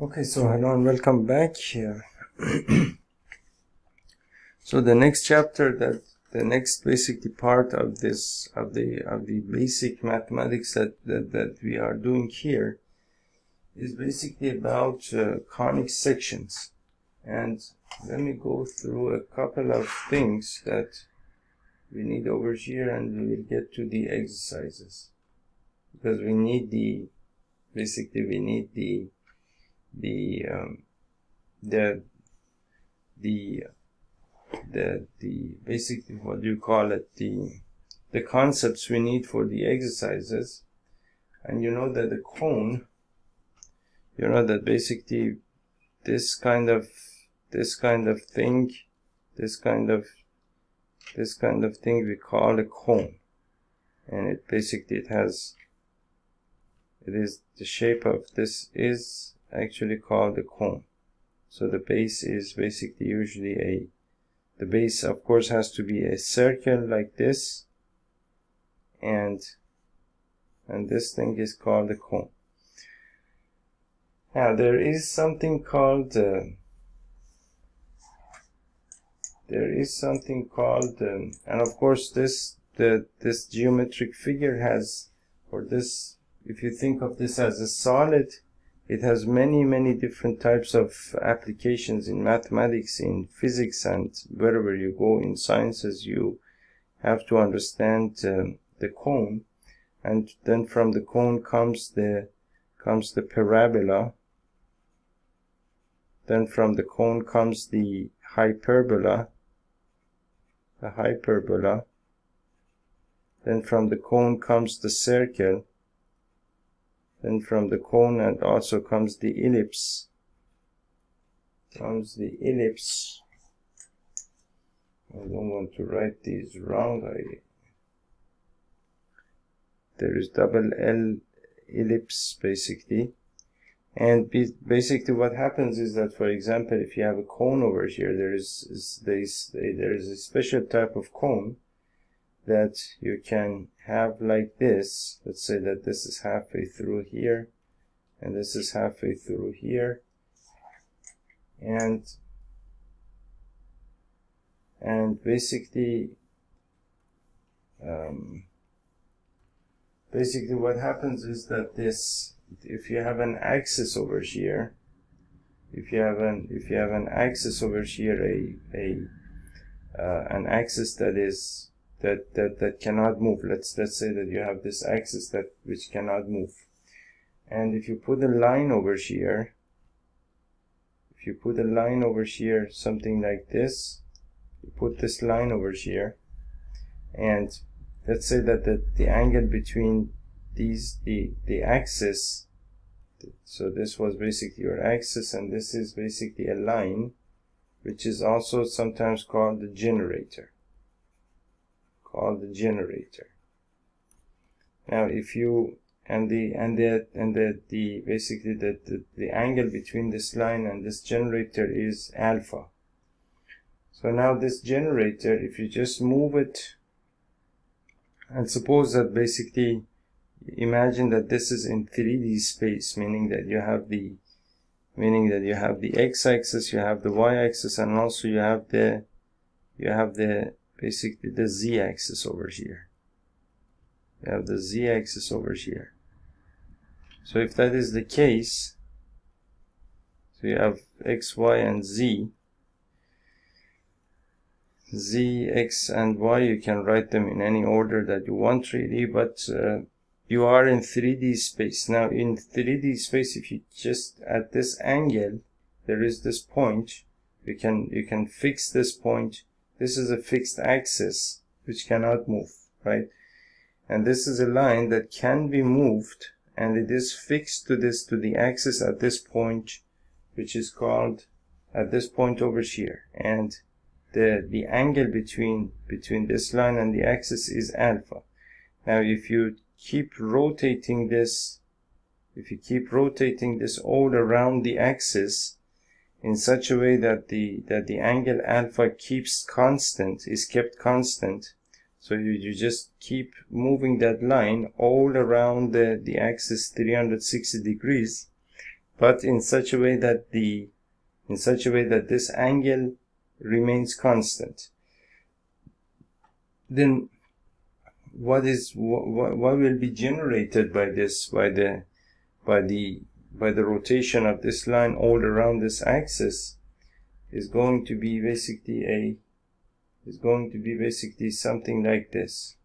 Okay, so hello and welcome back here. so the next chapter that the next basically part of this of the of the basic mathematics that that, that we are doing here is basically about uh, conic sections and let me go through a couple of things that we need over here and we will get to the exercises because we need the basically we need the the um, the the the the basically what do you call it? The the concepts we need for the exercises. And you know that the cone you know that basically this kind of this kind of thing this kind of this kind of thing we call a cone. And it basically it has it is the shape of this is actually called the cone so the base is basically usually a the base of course has to be a circle like this. And and this thing is called the cone now there is something called uh, there is something called um, and of course this the this geometric figure has or this if you think of this as a solid it has many many different types of applications in mathematics in physics and wherever you go in sciences you have to understand um, the cone. And then from the cone comes the comes the parabola. Then from the cone comes the hyperbola the hyperbola. Then from the cone comes the circle then from the cone and also comes the ellipse. Comes the ellipse. I don't want to write these wrong. I there is double L ellipse basically. And basically what happens is that for example if you have a cone over here there is, is there is there is a special type of cone that you can have like this. Let's say that this is halfway through here and this is halfway through here and and basically um, basically what happens is that this if you have an axis over here if you have an if you have an axis over here a a uh, an axis that is that, that, that cannot move. Let's, let's say that you have this axis that, which cannot move. And if you put a line over here, if you put a line over here, something like this, you put this line over here, and let's say that the, the angle between these, the, the axis, so this was basically your axis, and this is basically a line, which is also sometimes called the generator called the generator. Now if you and the and the and the, the basically the, the the angle between this line and this generator is alpha. So now this generator if you just move it and suppose that basically imagine that this is in 3d space meaning that you have the meaning that you have the x-axis you have the y-axis and also you have the you have the basically the z-axis over here. You have the z-axis over here. So if that is the case so you have x y and z. Z x and y you can write them in any order that you want really but uh, you are in 3d space. Now in 3d space if you just at this angle there is this point. You can you can fix this point this is a fixed axis which cannot move, right? And this is a line that can be moved and it is fixed to this, to the axis at this point, which is called at this point over here. And the, the angle between, between this line and the axis is alpha. Now, if you keep rotating this, if you keep rotating this all around the axis, in such a way that the that the angle alpha keeps constant is kept constant. So you, you just keep moving that line all around the, the axis 360 degrees. But in such a way that the in such a way that this angle remains constant. Then what is what, what will be generated by this by the by the by the rotation of this line all around this axis is going to be basically a is going to be basically something like this.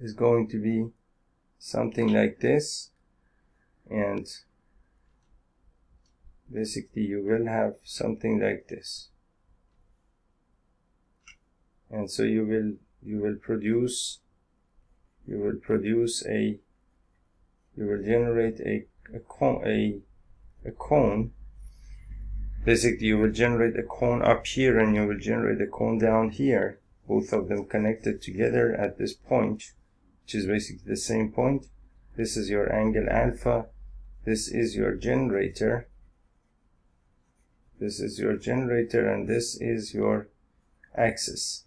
Is going to be something like this. And basically you will have something like this. And so you will you will produce you will produce a you will generate a a cone a, a cone. Basically you will generate a cone up here and you will generate a cone down here. Both of them connected together at this point which is basically the same point. This is your angle alpha. This is your generator. This is your generator and this is your axis.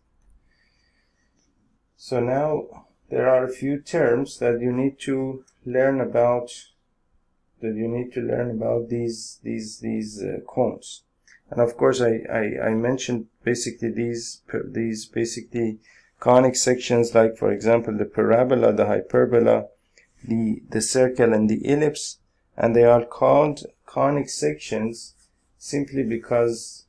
So now there are a few terms that you need to learn about that you need to learn about these these these uh, cones. And of course I, I, I mentioned basically these these basically conic sections like for example the parabola the hyperbola the the circle and the ellipse. And they are called conic sections simply because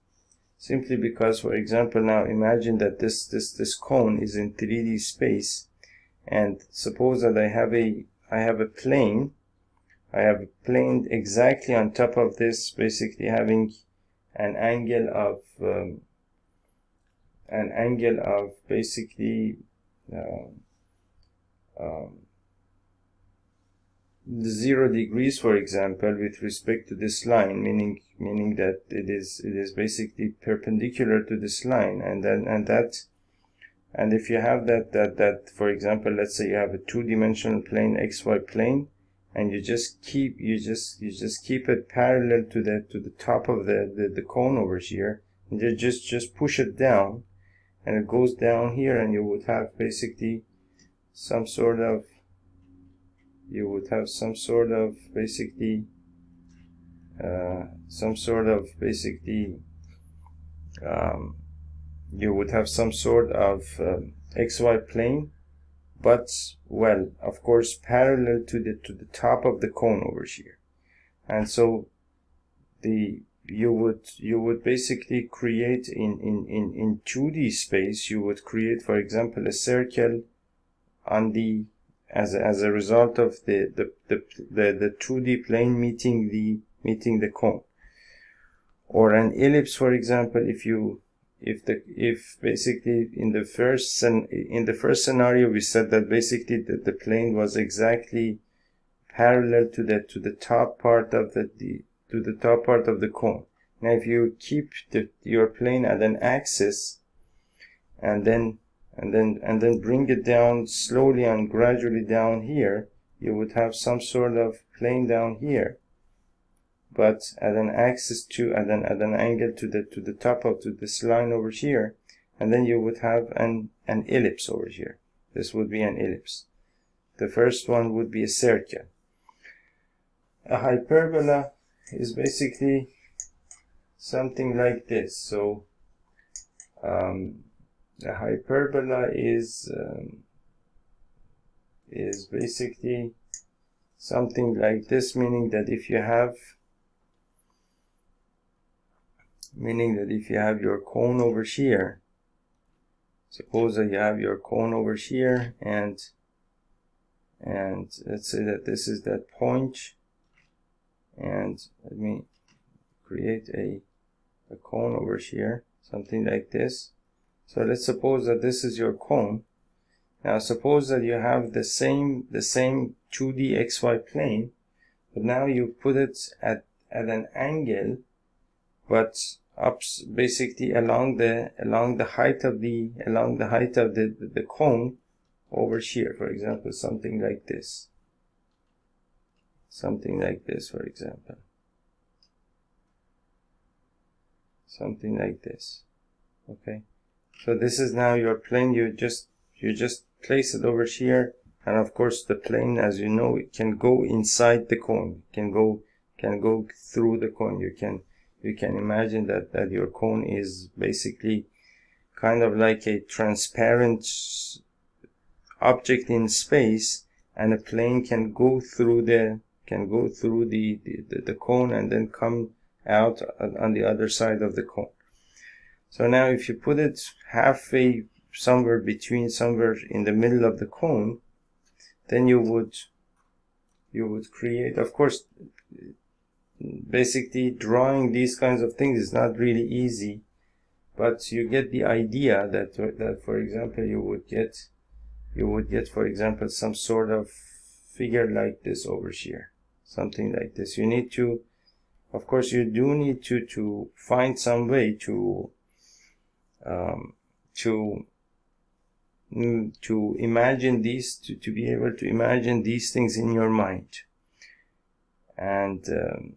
simply because for example now imagine that this this this cone is in 3d space. And suppose that I have a I have a plane. I have a plane exactly on top of this basically having an angle of um, an angle of basically uh, um, zero degrees for example with respect to this line meaning meaning that it is it is basically perpendicular to this line and then and that and if you have that that that for example let's say you have a two-dimensional plane xy plane and you just keep you just you just keep it parallel to the to the top of the the, the cone over here and you just just push it down and it goes down here and you would have basically some sort of you would have some sort of basically uh, some sort of basically um, you would have some sort of um, xy plane but well of course parallel to the to the top of the cone over here. And so the you would you would basically create in in in in 2d space you would create for example a circle on the as as a result of the the, the the the 2d plane meeting the meeting the cone. Or an ellipse for example if you if the if basically in the first in the first scenario we said that basically that the plane was exactly parallel to the to the top part of the, the to the top part of the cone. Now if you keep the, your plane at an axis and then and then and then bring it down slowly and gradually down here you would have some sort of plane down here but at an axis to at an at an angle to the to the top of to this line over here and then you would have an an ellipse over here. This would be an ellipse. The first one would be a circle. A hyperbola is basically something like this. So um, the hyperbola is um, is basically something like this meaning that if you have meaning that if you have your cone over here suppose that you have your cone over here and and let's say that this is that point and let me create a, a cone over here something like this. So let's suppose that this is your cone. Now suppose that you have the same the same 2d xy plane but now you put it at at an angle but up basically along the along the height of the along the height of the, the, the cone over here for example something like this. Something like this for example. Something like this okay? So this is now your plane. You just you just place it over here. And of course the plane as you know it can go inside the cone. Can go can go through the cone. You can you can imagine that that your cone is basically kind of like a transparent object in space and a plane can go through the can go through the, the, the cone and then come out on the other side of the cone. So now if you put it halfway somewhere between somewhere in the middle of the cone, then you would you would create of course basically drawing these kinds of things is not really easy but you get the idea that that for example you would get you would get for example some sort of figure like this over here something like this. You need to of course you do need to to find some way to um, to mm, to imagine these to, to be able to imagine these things in your mind. And um,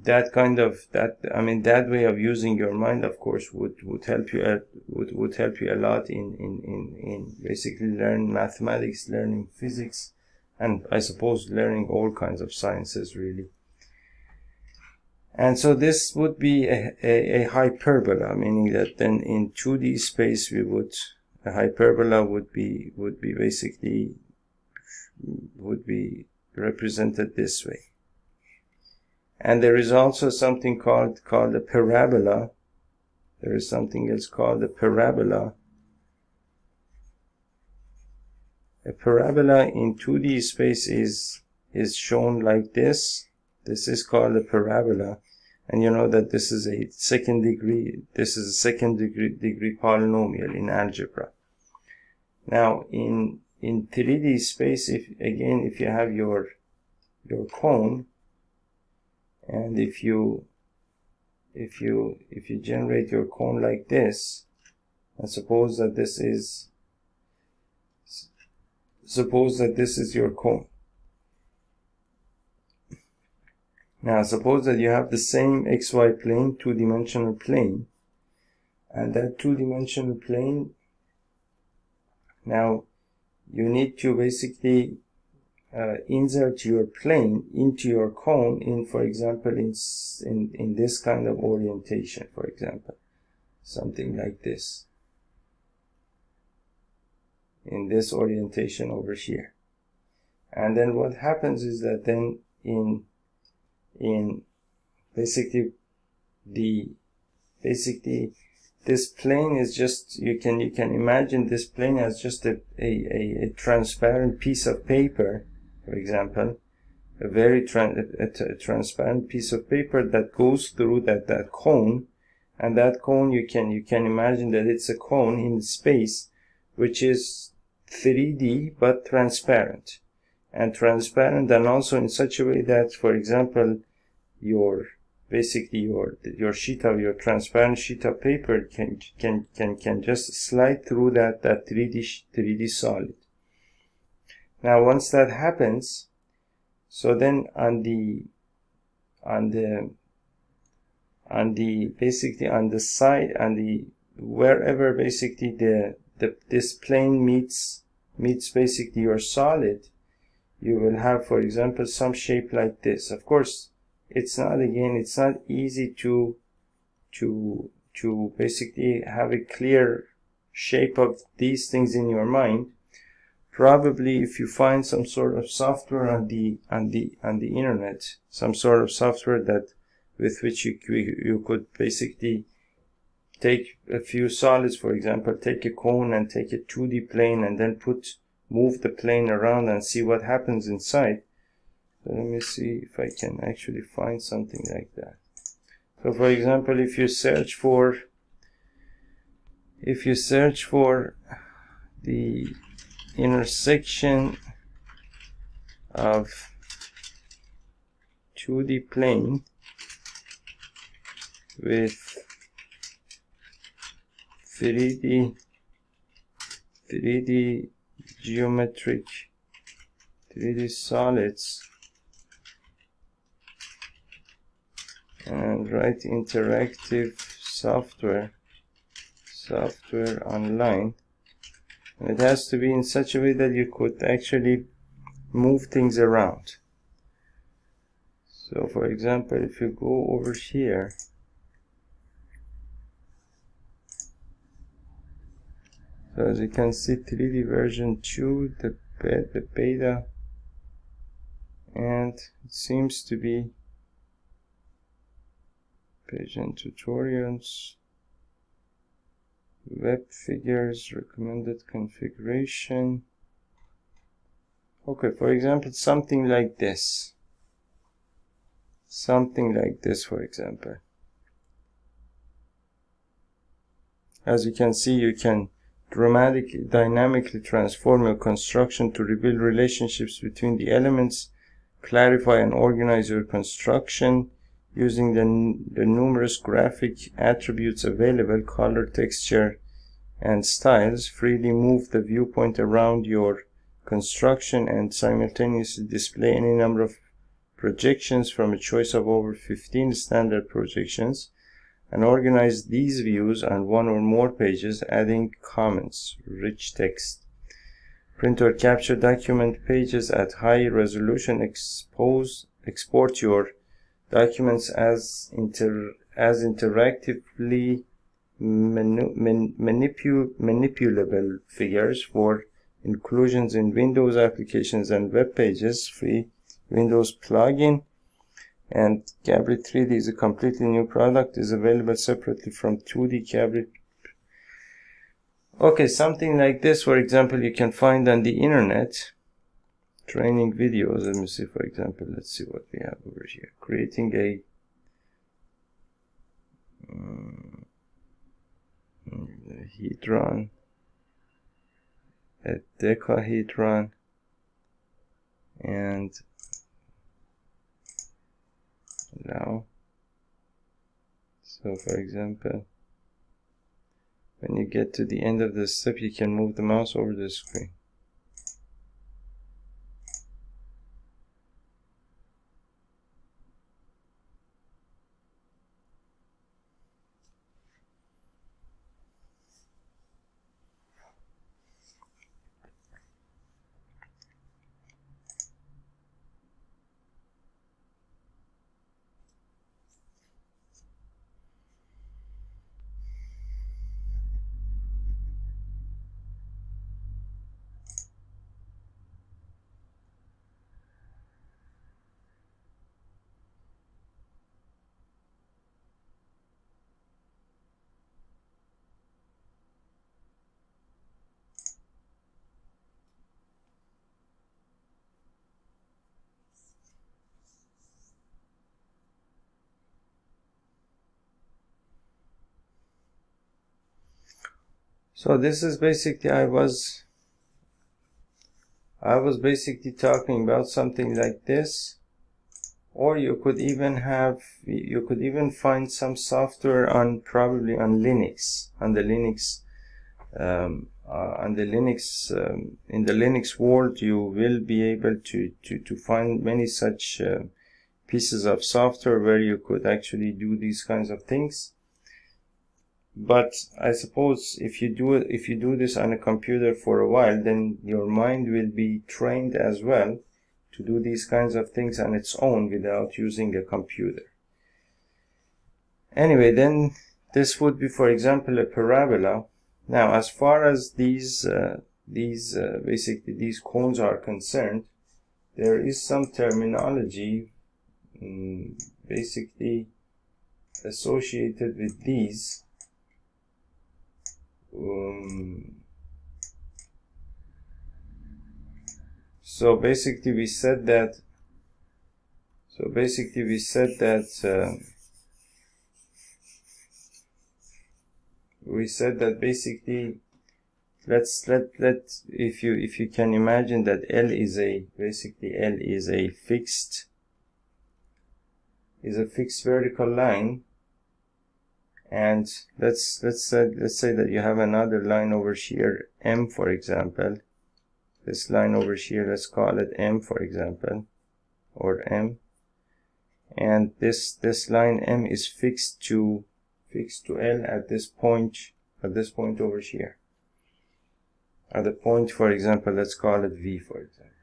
that kind of that i mean that way of using your mind of course would would help you at, would would help you a lot in in in, in basically learn mathematics learning physics and i suppose learning all kinds of sciences really. And so this would be a, a, a hyperbola meaning that then in 2d space we would a hyperbola would be would be basically would be represented this way and there is also something called called a parabola. There is something else called a parabola. A parabola in 2d space is is shown like this. This is called a parabola. And you know that this is a second degree this is a second degree degree polynomial in algebra. Now in in 3d space if again if you have your your cone and if you if you if you generate your cone like this and suppose that this is suppose that this is your cone. Now suppose that you have the same xy plane two-dimensional plane and that two-dimensional plane now you need to basically uh, insert your plane into your cone in, for example, in, in, in this kind of orientation, for example, something like this, in this orientation over here. And then what happens is that then in, in basically the, basically this plane is just, you can, you can imagine this plane as just a, a, a, a transparent piece of paper for example, a very transparent piece of paper that goes through that, that cone. And that cone you can you can imagine that it's a cone in space which is 3D but transparent. And transparent and also in such a way that for example your basically your your sheet of your transparent sheet of paper can can can can just slide through that that 3D 3D solid now once that happens so then on the on the on the basically on the side on the wherever basically the the this plane meets meets basically your solid you will have for example some shape like this. Of course it's not again it's not easy to to to basically have a clear shape of these things in your mind probably if you find some sort of software on the on the on the internet some sort of software that with which you you could basically take a few solids for example take a cone and take a 2d plane and then put move the plane around and see what happens inside. So let me see if I can actually find something like that. So for example if you search for if you search for the intersection of 2D plane with 3D 3D geometric 3D solids and write interactive software software online it has to be in such a way that you could actually move things around. So for example if you go over here so as you can see 3d version 2 the, the beta and it seems to be and tutorials web figures recommended configuration. Okay for example something like this. Something like this for example. As you can see you can dramatically dynamically transform your construction to reveal relationships between the elements clarify and organize your construction using the, the numerous graphic attributes available color texture and styles freely move the viewpoint around your construction and simultaneously display any number of projections from a choice of over 15 standard projections and organize these views on one or more pages adding comments, rich text. Print or capture document pages at high resolution, expose, export your documents as, inter, as interactively manu, man, manipu, manipulable figures for inclusions in Windows applications and web pages, free Windows plugin. And Cabri 3D is a completely new product is available separately from 2D Cabri okay something like this for example you can find on the internet training videos. Let me see for example let's see what we have over here. Creating a um, a decahedron and now so for example when you get to the end of the step you can move the mouse over the screen so this is basically I was I was basically talking about something like this. Or you could even have you could even find some software on probably on Linux on the Linux um, uh, on the Linux um, in the Linux world you will be able to to, to find many such uh, pieces of software where you could actually do these kinds of things but I suppose if you do it, if you do this on a computer for a while, then your mind will be trained as well to do these kinds of things on its own without using a computer. Anyway, then this would be, for example, a parabola. Now, as far as these uh, these uh, basically these cones are concerned, there is some terminology um, basically associated with these um, so basically we said that so basically we said that uh, we said that basically let's let let if you if you can imagine that L is a basically L is a fixed is a fixed vertical line and let's let's say let's say that you have another line over here m for example. This line over here let's call it m for example or m. And this this line m is fixed to fixed to l at this point at this point over here. At the point for example let's call it v for example.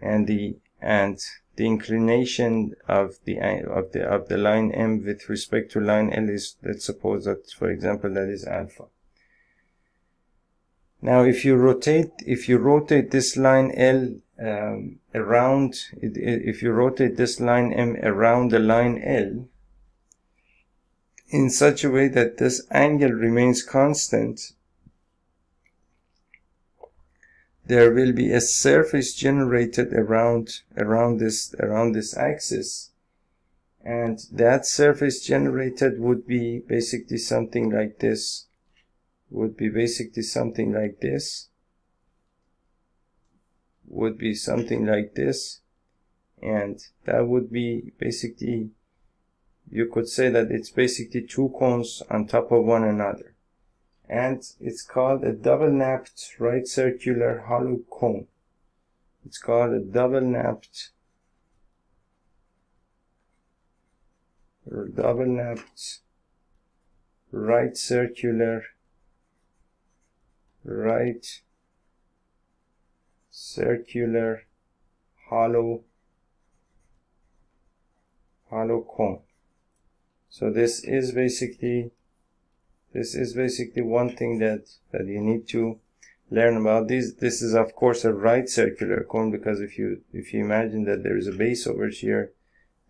And the and the inclination of the of the of the line m with respect to line l is let's suppose that for example that is alpha. Now if you rotate if you rotate this line l um, around if you rotate this line m around the line l in such a way that this angle remains constant there will be a surface generated around around this around this axis. And that surface generated would be basically something like this would be basically something like this would be something like this. And that would be basically you could say that it's basically two cones on top of one another and it's called a double napped right circular hollow cone. It's called a double napped or double napped right circular right circular hollow hollow cone. So this is basically this is basically one thing that that you need to learn about. This this is of course a right circular cone because if you if you imagine that there is a base over here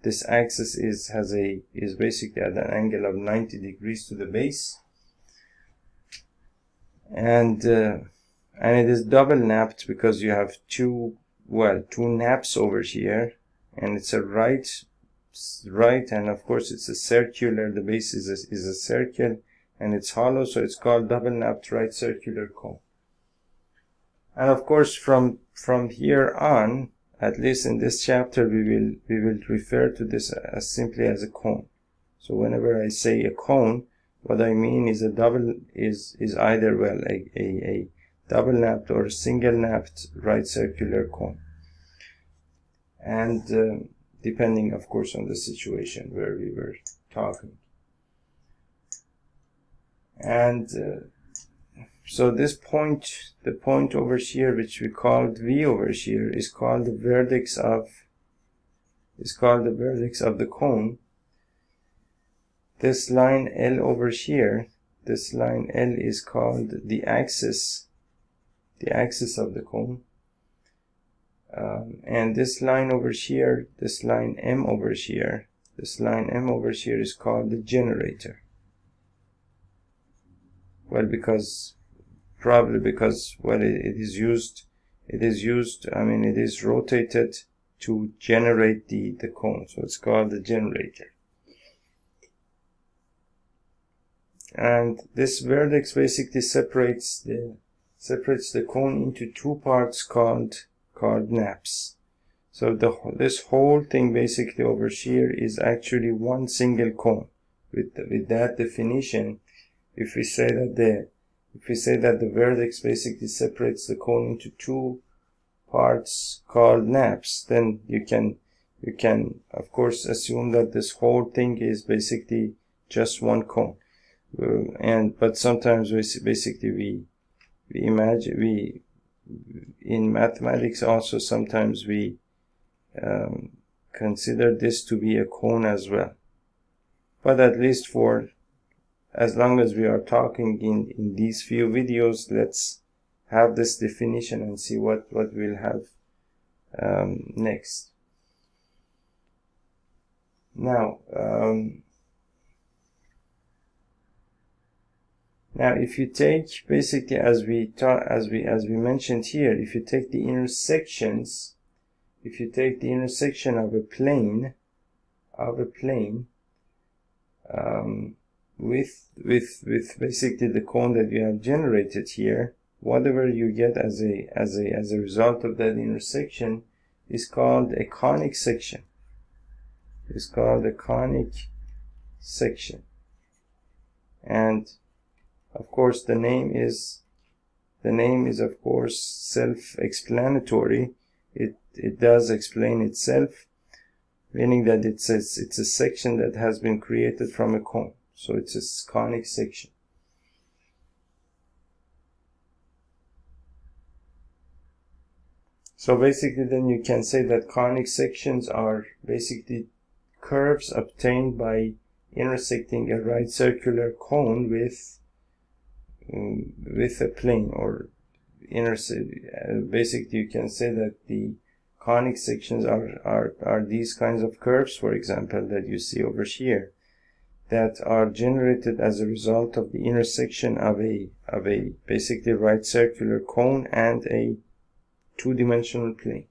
this axis is has a is basically at an angle of 90 degrees to the base. And uh, and it is double napped because you have two well two nappes over here and it's a right right and of course it's a circular. The base is a, is a circle and it's hollow so it's called double napped right circular cone. And of course from from here on at least in this chapter we will we will refer to this as simply as a cone. So whenever i say a cone what i mean is a double is is either well a, a, a double napped or single napped right circular cone. And uh, depending of course on the situation where we were talking and uh, so this point the point over here which we called v over here is called the vertex of is called the vertex of the cone. This line L over here this line L is called the axis the axis of the cone. Um, and this line over here this line M over here this line M over here is called the generator well because probably because well it, it is used it is used I mean it is rotated to generate the the cone. So it's called the generator. And this vertex basically separates the separates the cone into two parts called called nappes. So the this whole thing basically over here is actually one single cone. With with that definition if we say that the if we say that the vertex basically separates the cone into two parts called nappes then you can you can of course assume that this whole thing is basically just one cone. Uh, and but sometimes we basically we we imagine we in mathematics also sometimes we um, consider this to be a cone as well. But at least for as long as we are talking in, in these few videos, let's have this definition and see what, what we'll have um, next. Now, um, now if you take basically as we taught, as we as we mentioned here, if you take the intersections, if you take the intersection of a plane, of a plane, um, with with with basically the cone that you have generated here whatever you get as a as a as a result of that intersection is called a conic section. Is called a conic section. And of course the name is the name is of course self-explanatory. It it does explain itself meaning that it's a, it's a section that has been created from a cone so it's a conic section. So basically then you can say that conic sections are basically curves obtained by intersecting a right circular cone with um, with a plane or intersect uh, basically you can say that the conic sections are, are are these kinds of curves for example that you see over here that are generated as a result of the intersection of a of a basically right circular cone and a two-dimensional plane.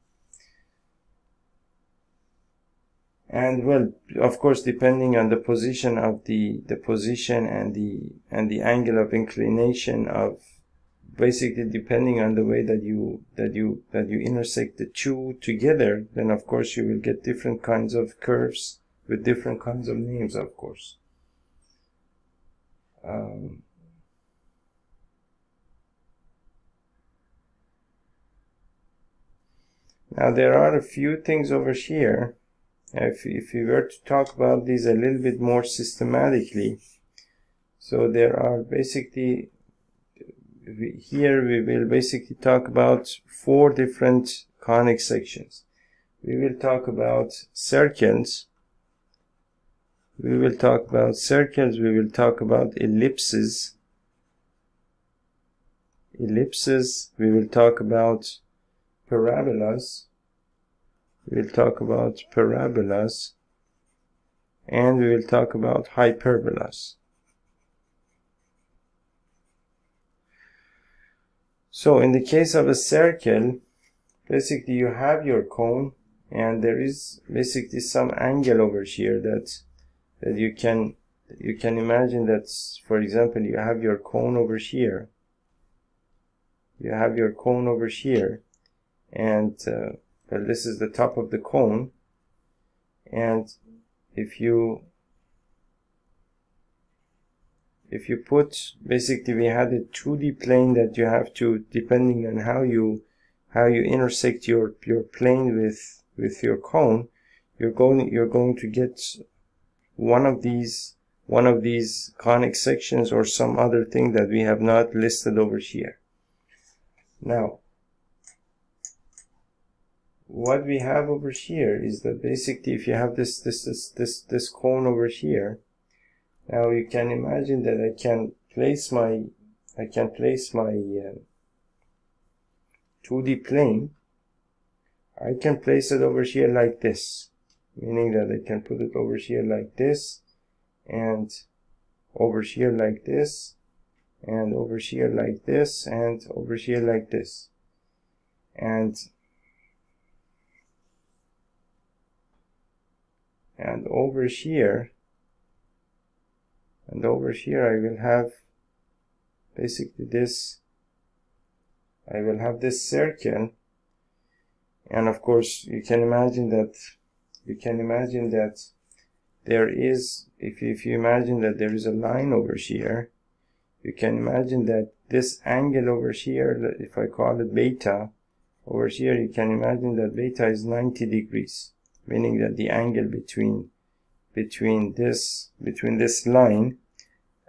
And well of course depending on the position of the the position and the and the angle of inclination of basically depending on the way that you that you that you intersect the two together then of course you will get different kinds of curves with different kinds of names of course um, now there are a few things over here. If, if we were to talk about these a little bit more systematically so there are basically here we will basically talk about four different conic sections. We will talk about circles we will talk about circles we will talk about ellipses. Ellipses we will talk about parabolas. We'll talk about parabolas. And we will talk about hyperbolas. So in the case of a circle, basically you have your cone and there is basically some angle over here that that you can you can imagine that for example you have your cone over here. You have your cone over here and uh, well this is the top of the cone. And if you if you put basically we had a 2d plane that you have to depending on how you how you intersect your your plane with with your cone you're going you're going to get one of these one of these conic sections or some other thing that we have not listed over here. Now what we have over here is that basically if you have this this this this, this cone over here now you can imagine that I can place my I can place my uh, 2D plane. I can place it over here like this meaning that I can put it over here like this and over here like this and over here like this and over here like this. And and over here and over here I will have basically this I will have this circle. And of course you can imagine that you can imagine that there is if you, if you imagine that there is a line over here you can imagine that this angle over here if I call it beta over here you can imagine that beta is 90 degrees meaning that the angle between between this between this line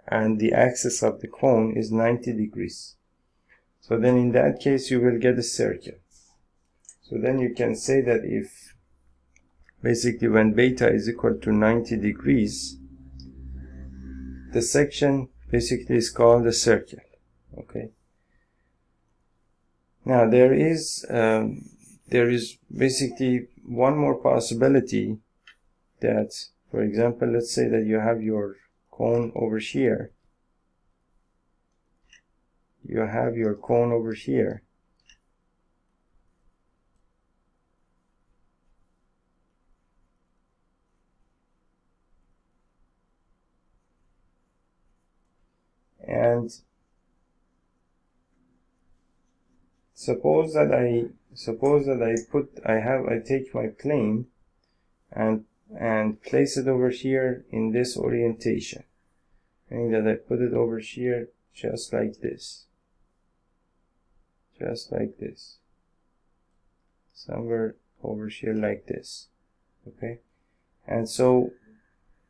and the axis of the cone is 90 degrees. So then in that case you will get a circle. So then you can say that if basically when beta is equal to 90 degrees the section basically is called a circle okay now there is um, there is basically one more possibility that, for example, let's say that you have your cone over here. You have your cone over here. And suppose that I suppose that I put I have I take my plane and and place it over here in this orientation. Meaning that I put it over here just like this. Just like this. Somewhere over here like this. Okay? And so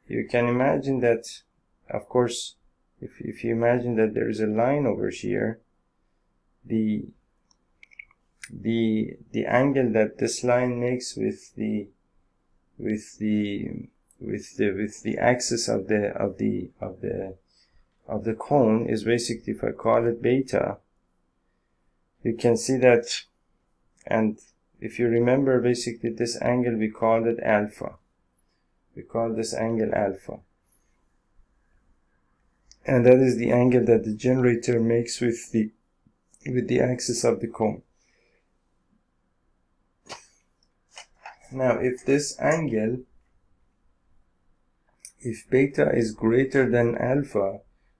you can imagine that of course if, if you imagine that there is a line over here the the the angle that this line makes with the with the with the with the axis of the of the of the of the cone is basically if I call it beta you can see that and if you remember basically this angle we called it alpha. We call this angle alpha and that is the angle that the generator makes with the with the axis of the cone. Now if this angle if beta is greater than alpha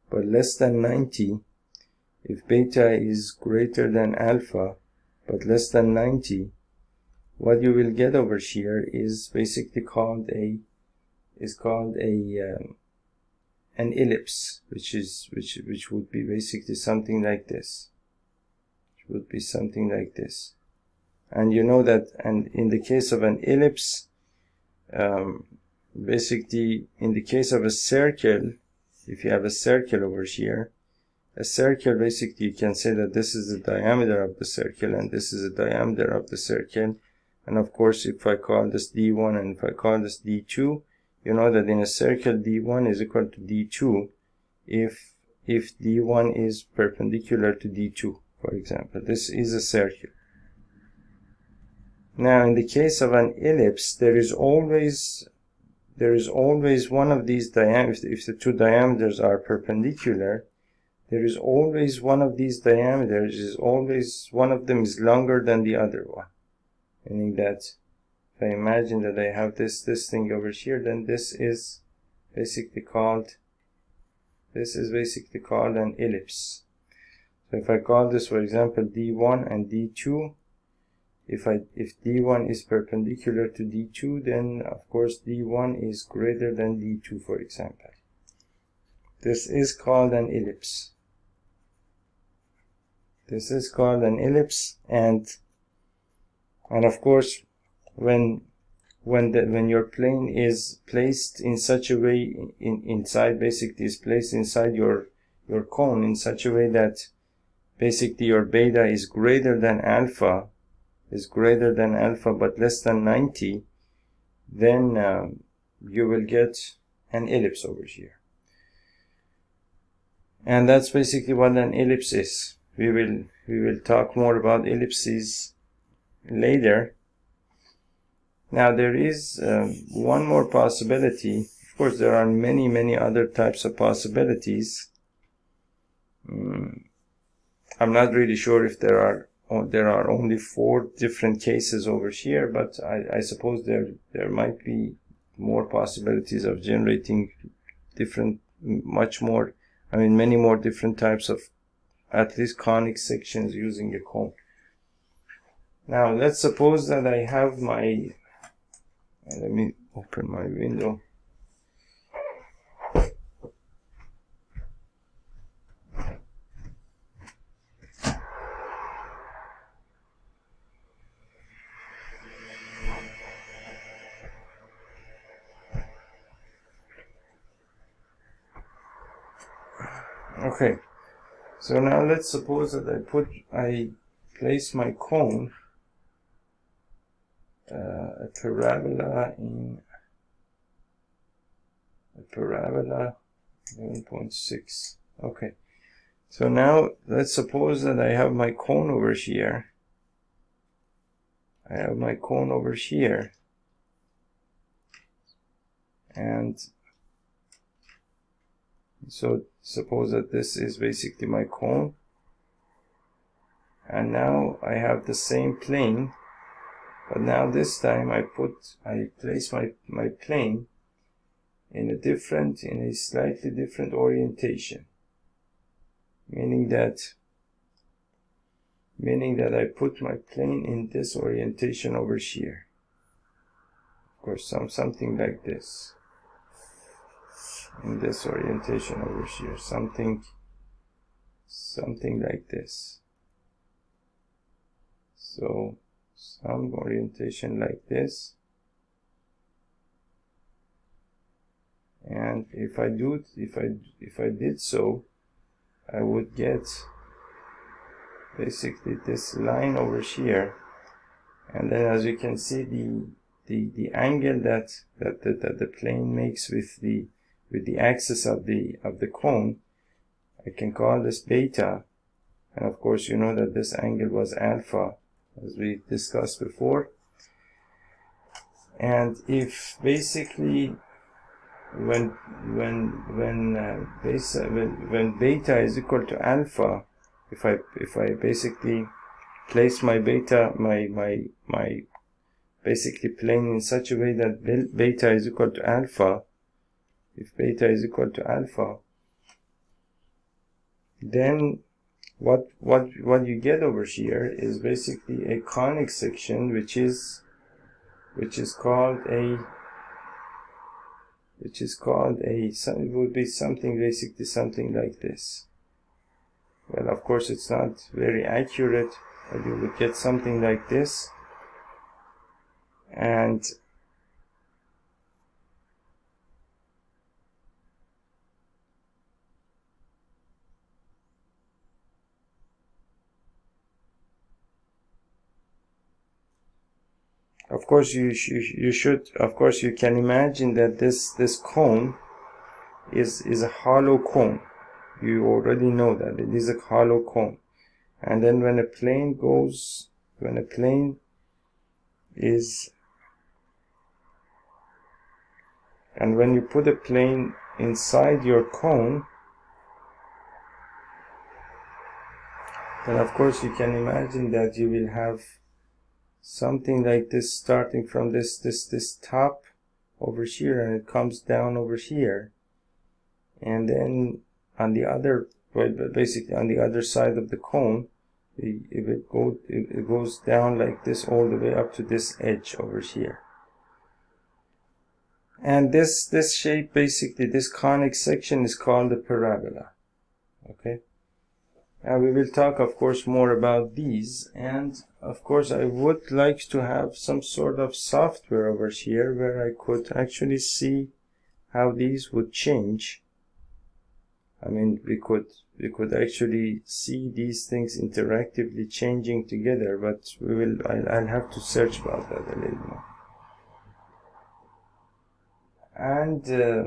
but less than 90 if beta is greater than alpha but less than 90 what you will get over here is basically called a is called a um, an ellipse which is which which would be basically something like this. It would be something like this. And you know that and in the case of an ellipse um, basically in the case of a circle if you have a circle over here a circle basically you can say that this is the diameter of the circle and this is the diameter of the circle. And of course if I call this d1 and if I call this d2 you know that in a circle d1 is equal to d2 if if d1 is perpendicular to d2 for example. This is a circle. Now in the case of an ellipse there is always there is always one of these diameters if the two diameters are perpendicular there is always one of these diameters is always one of them is longer than the other one. Meaning that if I imagine that I have this this thing over here then this is basically called this is basically called an ellipse. So if I call this for example d1 and d2 if I if d1 is perpendicular to d2 then of course d1 is greater than d2 for example. This is called an ellipse. This is called an ellipse and and of course when when the when your plane is placed in such a way in inside basically is placed inside your your cone in such a way that basically your beta is greater than alpha is greater than alpha but less than 90 then um, you will get an ellipse over here. And that's basically what an ellipse is. We will we will talk more about ellipses later now there is um, one more possibility. Of course, there are many, many other types of possibilities. Mm, I'm not really sure if there are there are only four different cases over here, but I, I suppose there there might be more possibilities of generating different, much more, I mean, many more different types of at least conic sections using a cone. Now, let's suppose that I have my let me open my window. Okay. So now let's suppose that I put I place my cone uh, a parabola in a parabola 1.6 okay. So now let's suppose that I have my cone over here. I have my cone over here. And so suppose that this is basically my cone. And now I have the same plane but now this time I put, I place my, my plane in a different, in a slightly different orientation. Meaning that, meaning that I put my plane in this orientation over here. Of course, some, something like this. In this orientation over here. Something, something like this. So, some orientation like this. And if I do it, if I if I did so I would get basically this line over here. And then as you can see the the, the angle that, that, that, that the plane makes with the with the axis of the of the cone I can call this beta. And of course you know that this angle was alpha as we discussed before. And if basically when when when uh, beta when, when beta is equal to alpha if I if I basically place my beta my my my basically plane in such a way that beta is equal to alpha if beta is equal to alpha then what what what you get over here is basically a conic section which is which is called a which is called a it would be something basically something like this. Well of course it's not very accurate but you would get something like this. And of course you, you, you should of course you can imagine that this this cone is is a hollow cone. You already know that it is a hollow cone. And then when a plane goes when a plane is and when you put a plane inside your cone then of course you can imagine that you will have something like this starting from this this this top over here and it comes down over here. And then on the other basically on the other side of the cone if it go it goes down like this all the way up to this edge over here. And this this shape basically this conic section is called a parabola. Okay and we will talk of course more about these. And of course I would like to have some sort of software over here where I could actually see how these would change. I mean we could we could actually see these things interactively changing together but we will I'll, I'll have to search about that a little more. And uh,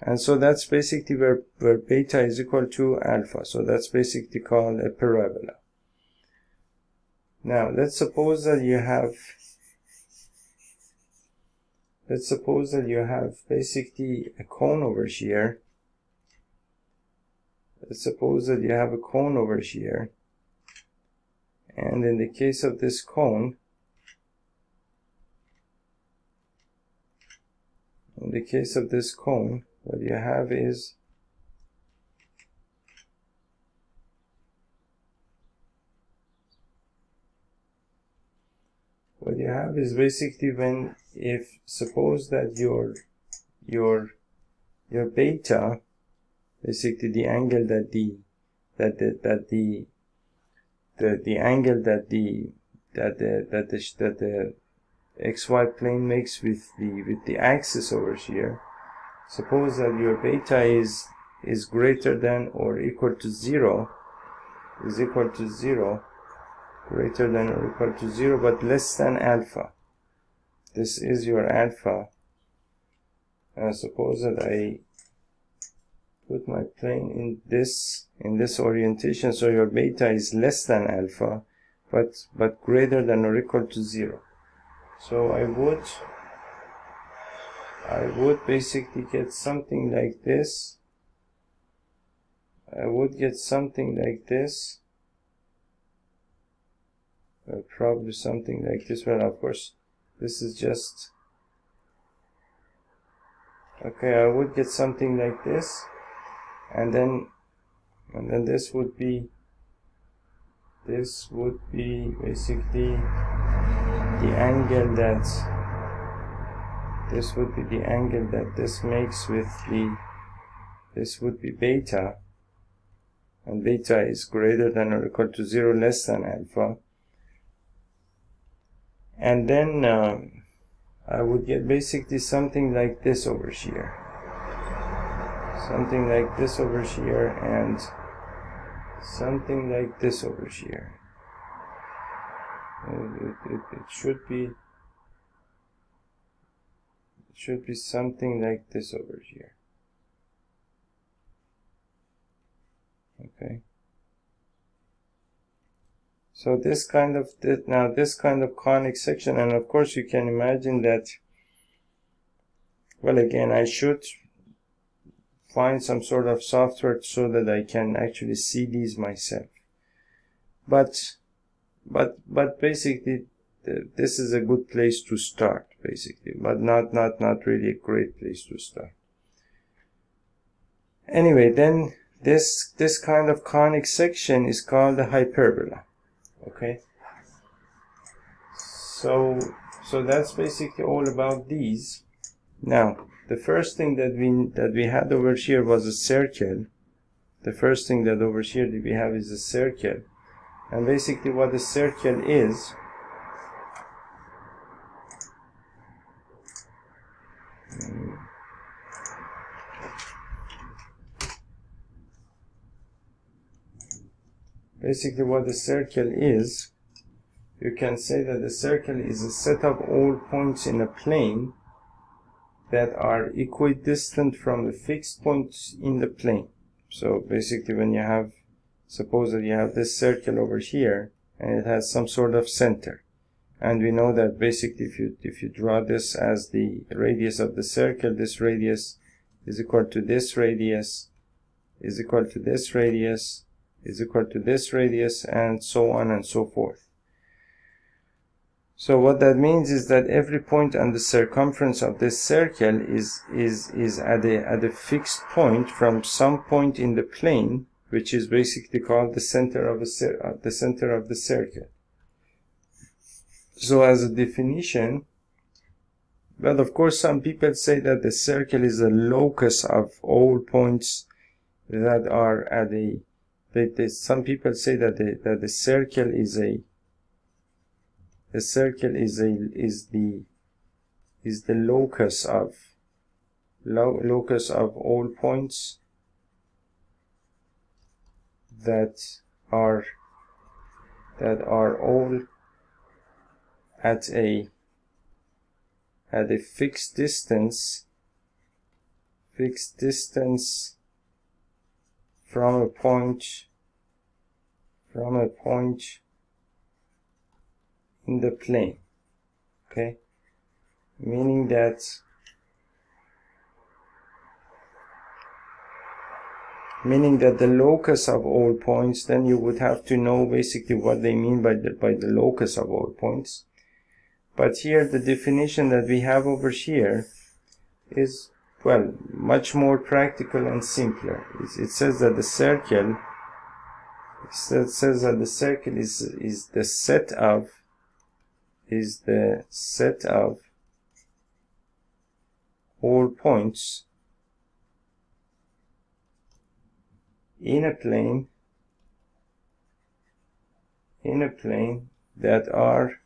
and so that's basically where, where beta is equal to alpha. So that's basically called a parabola. Now let's suppose that you have let's suppose that you have basically a cone over here. Let's suppose that you have a cone over here. And in the case of this cone in the case of this cone what you have is what you have is basically when if suppose that your your your beta basically the angle that the that the that the the, the angle that the that the that the that the xy plane makes with the with the axis over here suppose that your beta is is greater than or equal to 0 is equal to 0 greater than or equal to 0 but less than alpha. This is your alpha. And suppose that I put my plane in this in this orientation so your beta is less than alpha but but greater than or equal to 0 so I would I would basically get something like this. I would get something like this. Uh, probably something like this. Well of course this is just okay I would get something like this. And then and then this would be this would be basically the angle that this would be the angle that this makes with the this would be beta. And beta is greater than or equal to 0 less than alpha. And then um, I would get basically something like this over here. Something like this over here and something like this over here. It, it, it should be it should be something like this over here. Okay. So this kind of now this kind of conic section and of course you can imagine that well again I should find some sort of software so that I can actually see these myself. But but but basically this is a good place to start basically but not not not really a great place to start. Anyway then this this kind of conic section is called a hyperbola okay? So so that's basically all about these. Now the first thing that we that we had over here was a circle. The first thing that over here that we have is a circle. And basically what a circle is basically what the circle is you can say that the circle is a set of all points in a plane that are equidistant from the fixed points in the plane. So basically when you have suppose that you have this circle over here and it has some sort of center and we know that basically if you if you draw this as the radius of the circle this radius is equal to this radius is equal to this radius is equal to this radius and so on and so forth so what that means is that every point on the circumference of this circle is is is at a at a fixed point from some point in the plane which is basically called the center of a uh, the center of the circle. So as a definition, but of course some people say that the circle is a locus of all points that are at a they, some people say that the, that the circle is a the circle is a is the is the locus of lo, locus of all points that are that are all at a at a fixed distance fixed distance from a point from a point in the plane okay? Meaning that meaning that the locus of all points then you would have to know basically what they mean by the by the locus of all points but here the definition that we have over here is well much more practical and simpler. It says that the circle it says that the circle is is the set of is the set of all points in a plane in a plane that are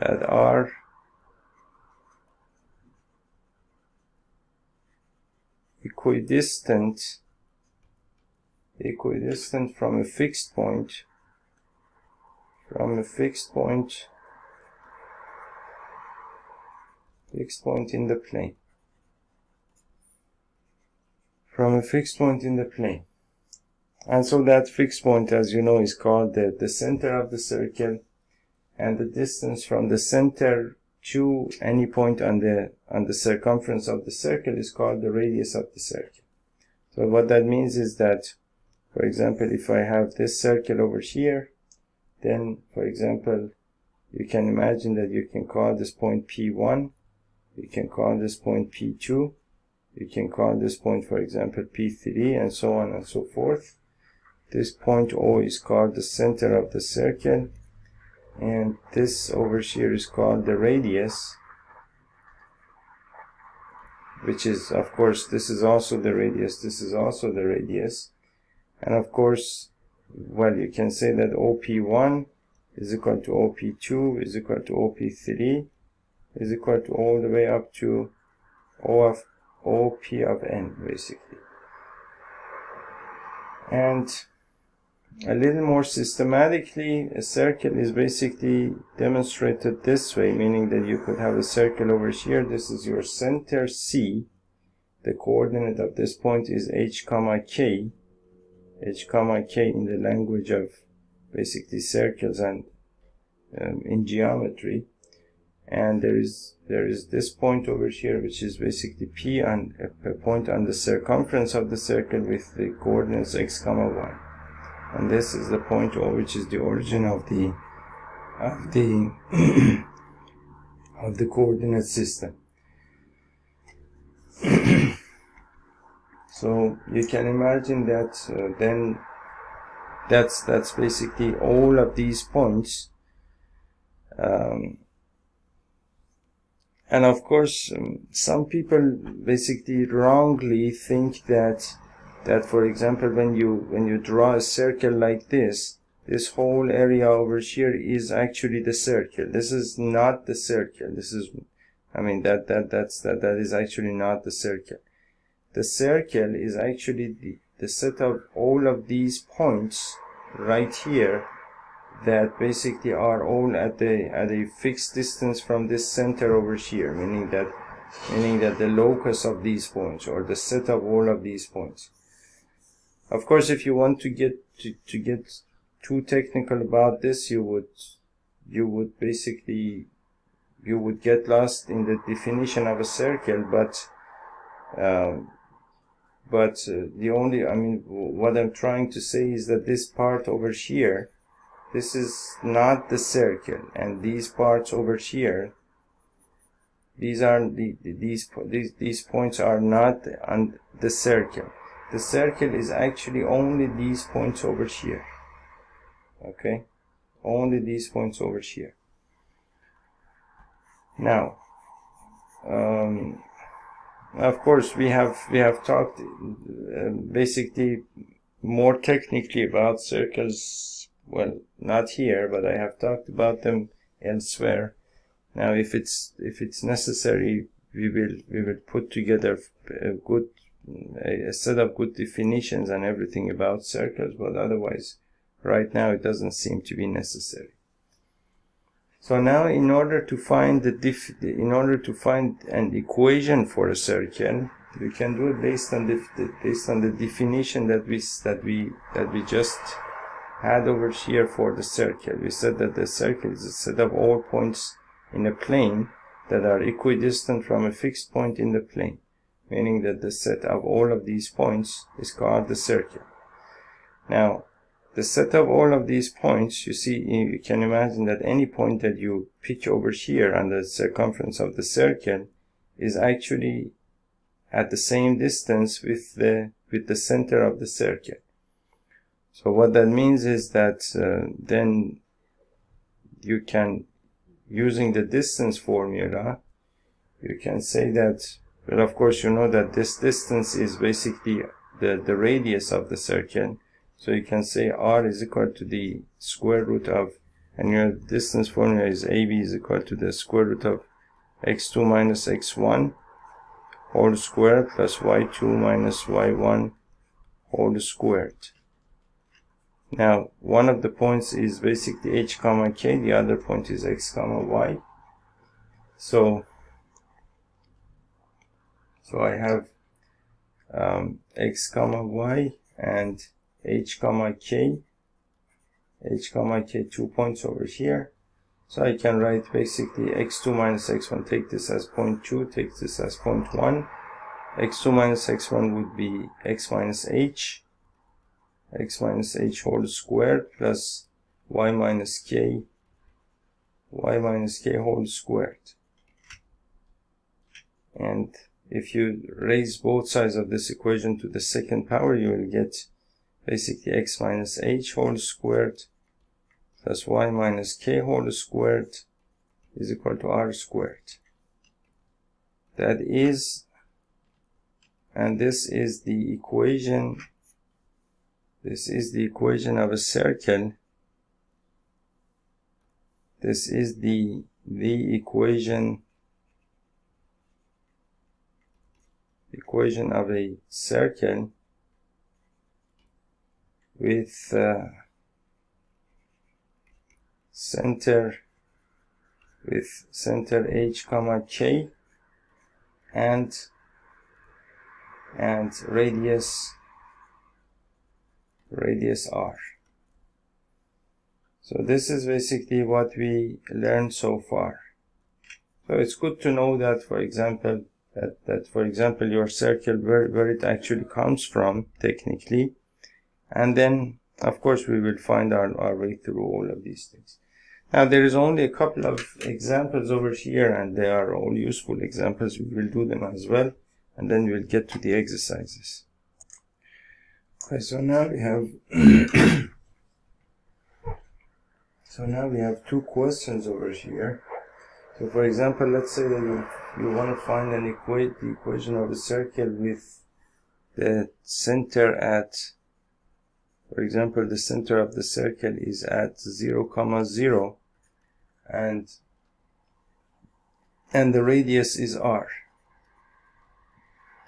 that are equidistant equidistant from a fixed point from a fixed point fixed point in the plane from a fixed point in the plane. And so that fixed point, as you know, is called the, the center of the circle and the distance from the center to any point on the, on the circumference of the circle is called the radius of the circle. So what that means is that, for example, if I have this circle over here, then, for example, you can imagine that you can call this point P1, you can call this point P2, you can call this point for example P3 and so on and so forth this point O is called the center of the circle and this over here is called the radius which is of course this is also the radius this is also the radius. And of course well you can say that OP1 is equal to OP2 is equal to OP3 is equal to all the way up to O of O P of n basically. And a little more systematically a circle is basically demonstrated this way meaning that you could have a circle over here. This is your center C. The coordinate of this point is h comma k. H comma k in the language of basically circles and um, in geometry. And there is there is this point over here which is basically p and a, point on the circumference of the circle with the coordinates x comma y and this is the point O which is the origin of the of the of the coordinate system. So you can imagine that uh, then that's that's basically all of these points um, and of course um, some people basically wrongly think that that for example when you when you draw a circle like this this whole area over here is actually the circle. This is not the circle. This is i mean that that that's that that is actually not the circle. The circle is actually the, the set of all of these points right here that basically are all at the at a fixed distance from this center over here meaning that meaning that the locus of these points or the set of all of these points of course if you want to get to, to get too technical about this you would you would basically you would get lost in the definition of a circle but um, but uh, the only i mean what i'm trying to say is that this part over here this is not the circle and these parts over here these are the these these, these points are not on the circle the circle is actually only these points over here. Okay? Only these points over here. Now um, of course we have we have talked uh, basically more technically about circles well not here but i have talked about them elsewhere. Now if it's if it's necessary we will we will put together a good a, set of good definitions and everything about circles, but otherwise, right now it doesn't seem to be necessary. So now, in order to find the diff in order to find an equation for a circle, we can do it based on the based on the definition that we that we that we just had over here for the circle. We said that the circle is a set of all points in a plane that are equidistant from a fixed point in the plane meaning that the set of all of these points is called the circle. Now, the set of all of these points, you see, you can imagine that any point that you pick over here on the circumference of the circle is actually at the same distance with the, with the center of the circle. So what that means is that uh, then you can, using the distance formula, you can say that but of course you know that this distance is basically the, the radius of the circle. So you can say r is equal to the square root of, and your distance formula is ab is equal to the square root of x2 minus x1 whole square plus y2 minus y1 whole squared. Now, one of the points is basically h comma k, the other point is x comma y. So so I have um, x comma y and h comma k. H comma k two points over here. So I can write basically x2 minus x1 take this as 0.2 take this as 0.1 x2 minus x1 would be x minus h. X minus h whole squared plus y minus k. Y minus k whole squared. And if you raise both sides of this equation to the second power, you will get basically x minus h whole squared plus y minus k whole squared is equal to r squared. That is, and this is the equation, this is the equation of a circle. This is the, the equation equation of a circle with uh, center with center h comma k and and radius radius r. So this is basically what we learned so far. So it's good to know that for example that, that for example your circle where, where it actually comes from technically and then of course we will find our, our way through all of these things now there is only a couple of examples over here and they are all useful examples. We will do them as well and then we'll get to the exercises. Okay, so now we have so now we have two questions over here. So for example, let's say that you, you want to find an equate the equation of a circle with the center at for example, the center of the circle is at 0, comma 0 and and the radius is r.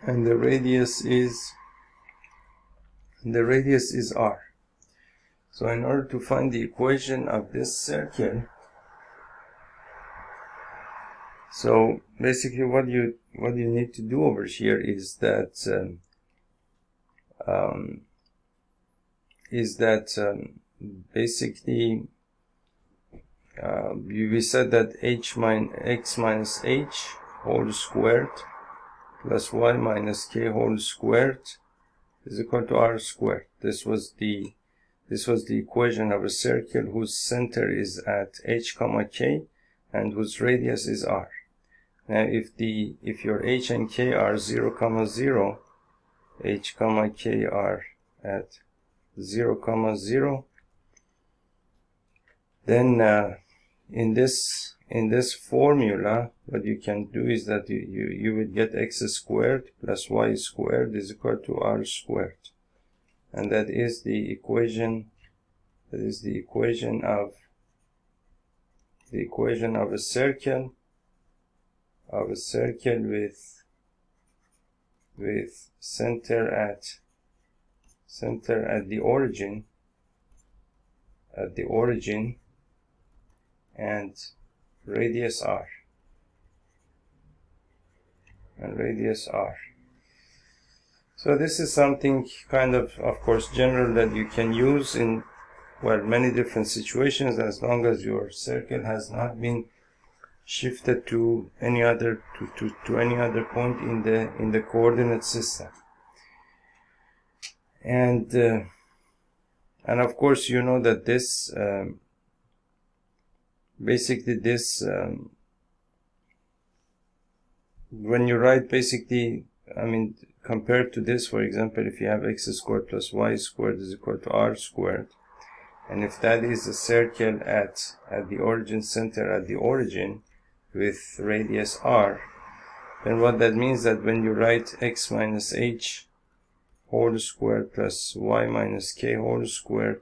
And the radius is the radius is r. So in order to find the equation of this circle so basically what you what you need to do over here is that um, um, is that um, basically uh, we said that h minus x minus h whole squared plus y minus k whole squared is equal to r squared. This was the this was the equation of a circle whose center is at h comma k and whose radius is r. Now if the if your h and k are 0 comma 0 h comma k are at 0 comma 0 then uh, in this in this formula what you can do is that you, you, you would get x squared plus y squared is equal to r squared. And that is the equation that is the equation of the equation of a circle of a circle with with center at center at the origin at the origin and radius r and radius r. So this is something kind of of course general that you can use in well many different situations as long as your circle has not been shifted to any other to, to, to any other point in the in the coordinate system. And uh, and of course you know that this um, basically this um, when you write basically I mean compared to this for example if you have x squared plus y squared is equal to r squared and if that is a circle at at the origin center at the origin with radius r. Then what that means that when you write x minus h whole squared plus y minus k whole squared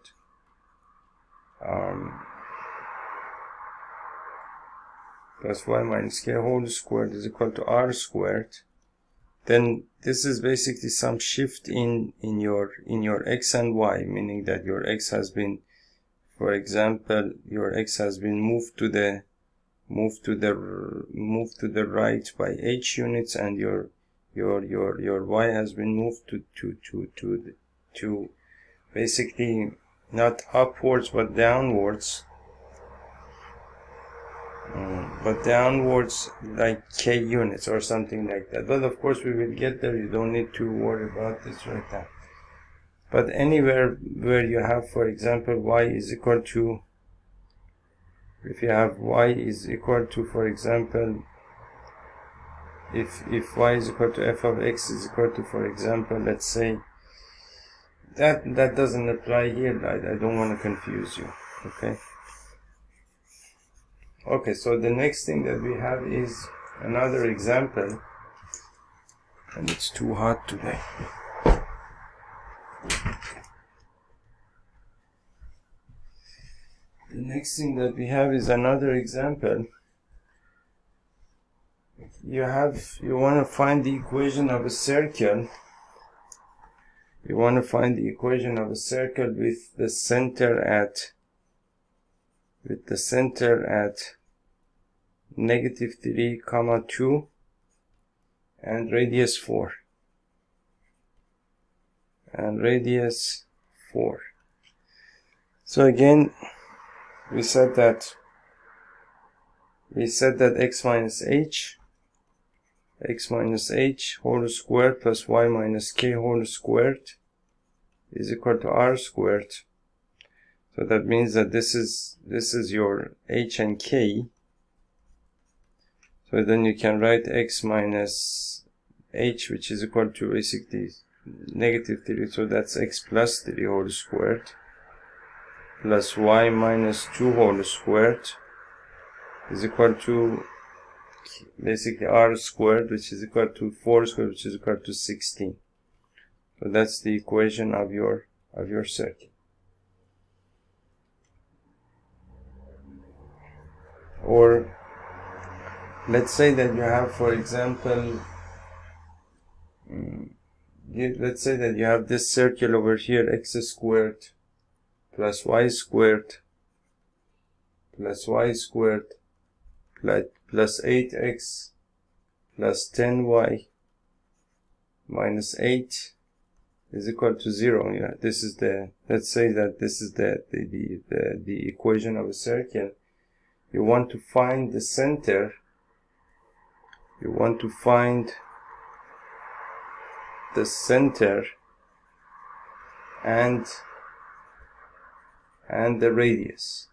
um, plus y minus k whole squared is equal to r squared then this is basically some shift in in your in your x and y meaning that your x has been for example your x has been moved to the moved to the moved to the right by h units and your your your your y has been moved to to to to to basically not upwards but downwards. Um, but downwards like k units or something like that. But of course we will get there. You don't need to worry about this right now. But anywhere where you have for example y is equal to if you have y is equal to for example if if y is equal to f of x is equal to for example let's say that that doesn't apply here I, I don't want to confuse you okay? Okay so the next thing that we have is another example and it's too hot today the next thing that we have is another example. You have you want to find the equation of a circle. You want to find the equation of a circle with the center at with the center at negative 3 comma 2 and radius 4 and radius 4 so again we said that we said that x minus h x minus h whole squared plus y minus k whole squared is equal to r squared. So that means that this is this is your h and k. So then you can write x minus h which is equal to basically negative 3 so that's x plus 3 whole squared plus y minus 2 whole squared is equal to basically r squared which is equal to 4 squared which is equal to 16 so that's the equation of your of your circuit. Or let's say that you have for example mm, let's say that you have this circle over here x squared plus y squared plus y squared plus, plus 8x plus 10y minus 8 is equal to 0 yeah this is the let's say that this is the the, the, the, the equation of a circle. You want to find the center. You want to find the center and and the radius.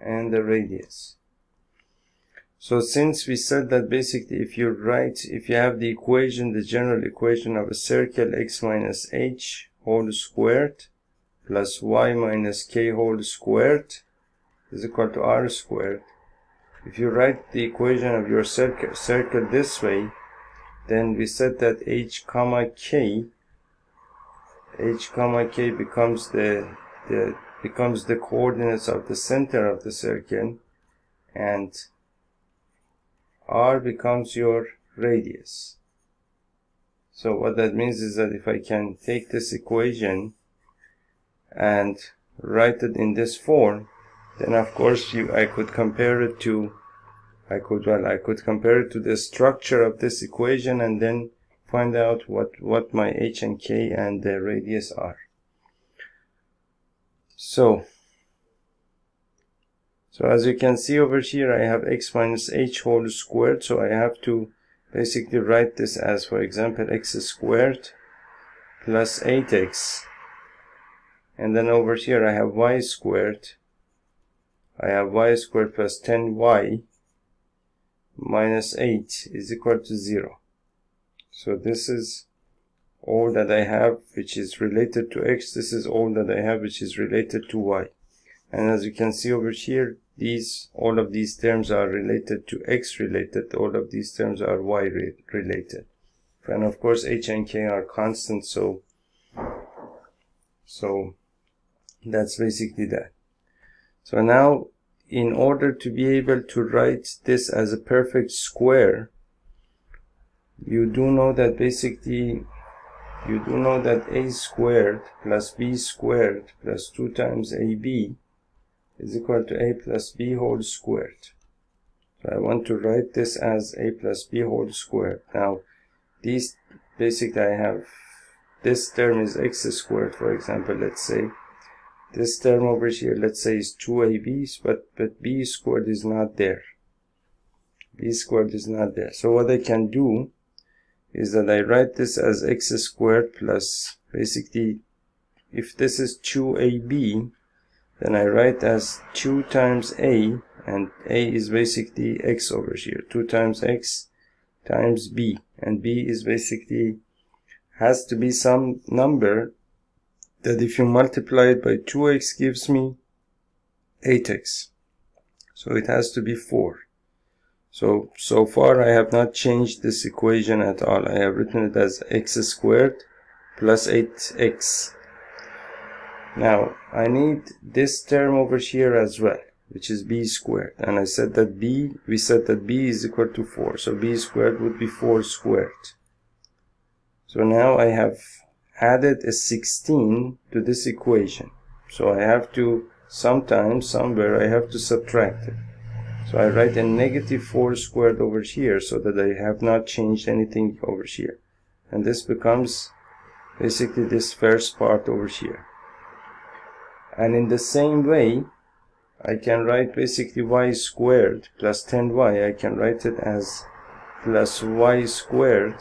And the radius. So since we said that basically if you write if you have the equation the general equation of a circle x minus h whole squared plus y minus k whole squared is equal to r squared. If you write the equation of your circle, circle this way then we said that h comma k h comma k becomes the the becomes the coordinates of the center of the circle and r becomes your radius. So what that means is that if I can take this equation and write it in this form then of course you I could compare it to I could well I could compare it to the structure of this equation and then find out what what my h and k and the radius are. So so as you can see over here I have x minus h whole squared. So I have to basically write this as for example x squared plus 8x and then over here I have y squared. I have y squared plus 10y minus 8 is equal to 0. So this is all that I have which is related to x. This is all that I have which is related to y. And as you can see over here, these all of these terms are related to x related. All of these terms are y re related. And of course, h and k are constant. So, so that's basically that. So now in order to be able to write this as a perfect square you do know that basically you do know that a squared plus b squared plus 2 times ab is equal to a plus b whole squared. So I want to write this as a plus b whole squared. Now these basically I have this term is x squared for example let's say. This term over here let's say is 2ab but but b squared is not there. B squared is not there. So what I can do is that I write this as x squared plus basically if this is 2ab then I write as 2 times a and a is basically x over here 2 times x times b and b is basically has to be some number that if you multiply it by 2x gives me 8x. So it has to be 4. So, so far I have not changed this equation at all. I have written it as x squared plus 8x. Now, I need this term over here as well, which is b squared. And I said that b, we said that b is equal to 4. So b squared would be 4 squared. so now I have added a 16 to this equation so I have to sometimes somewhere I have to subtract it so I write a negative 4 squared over here so that I have not changed anything over here. And this becomes basically this first part over here. And in the same way, I can write basically y squared plus 10y. I can write it as plus y squared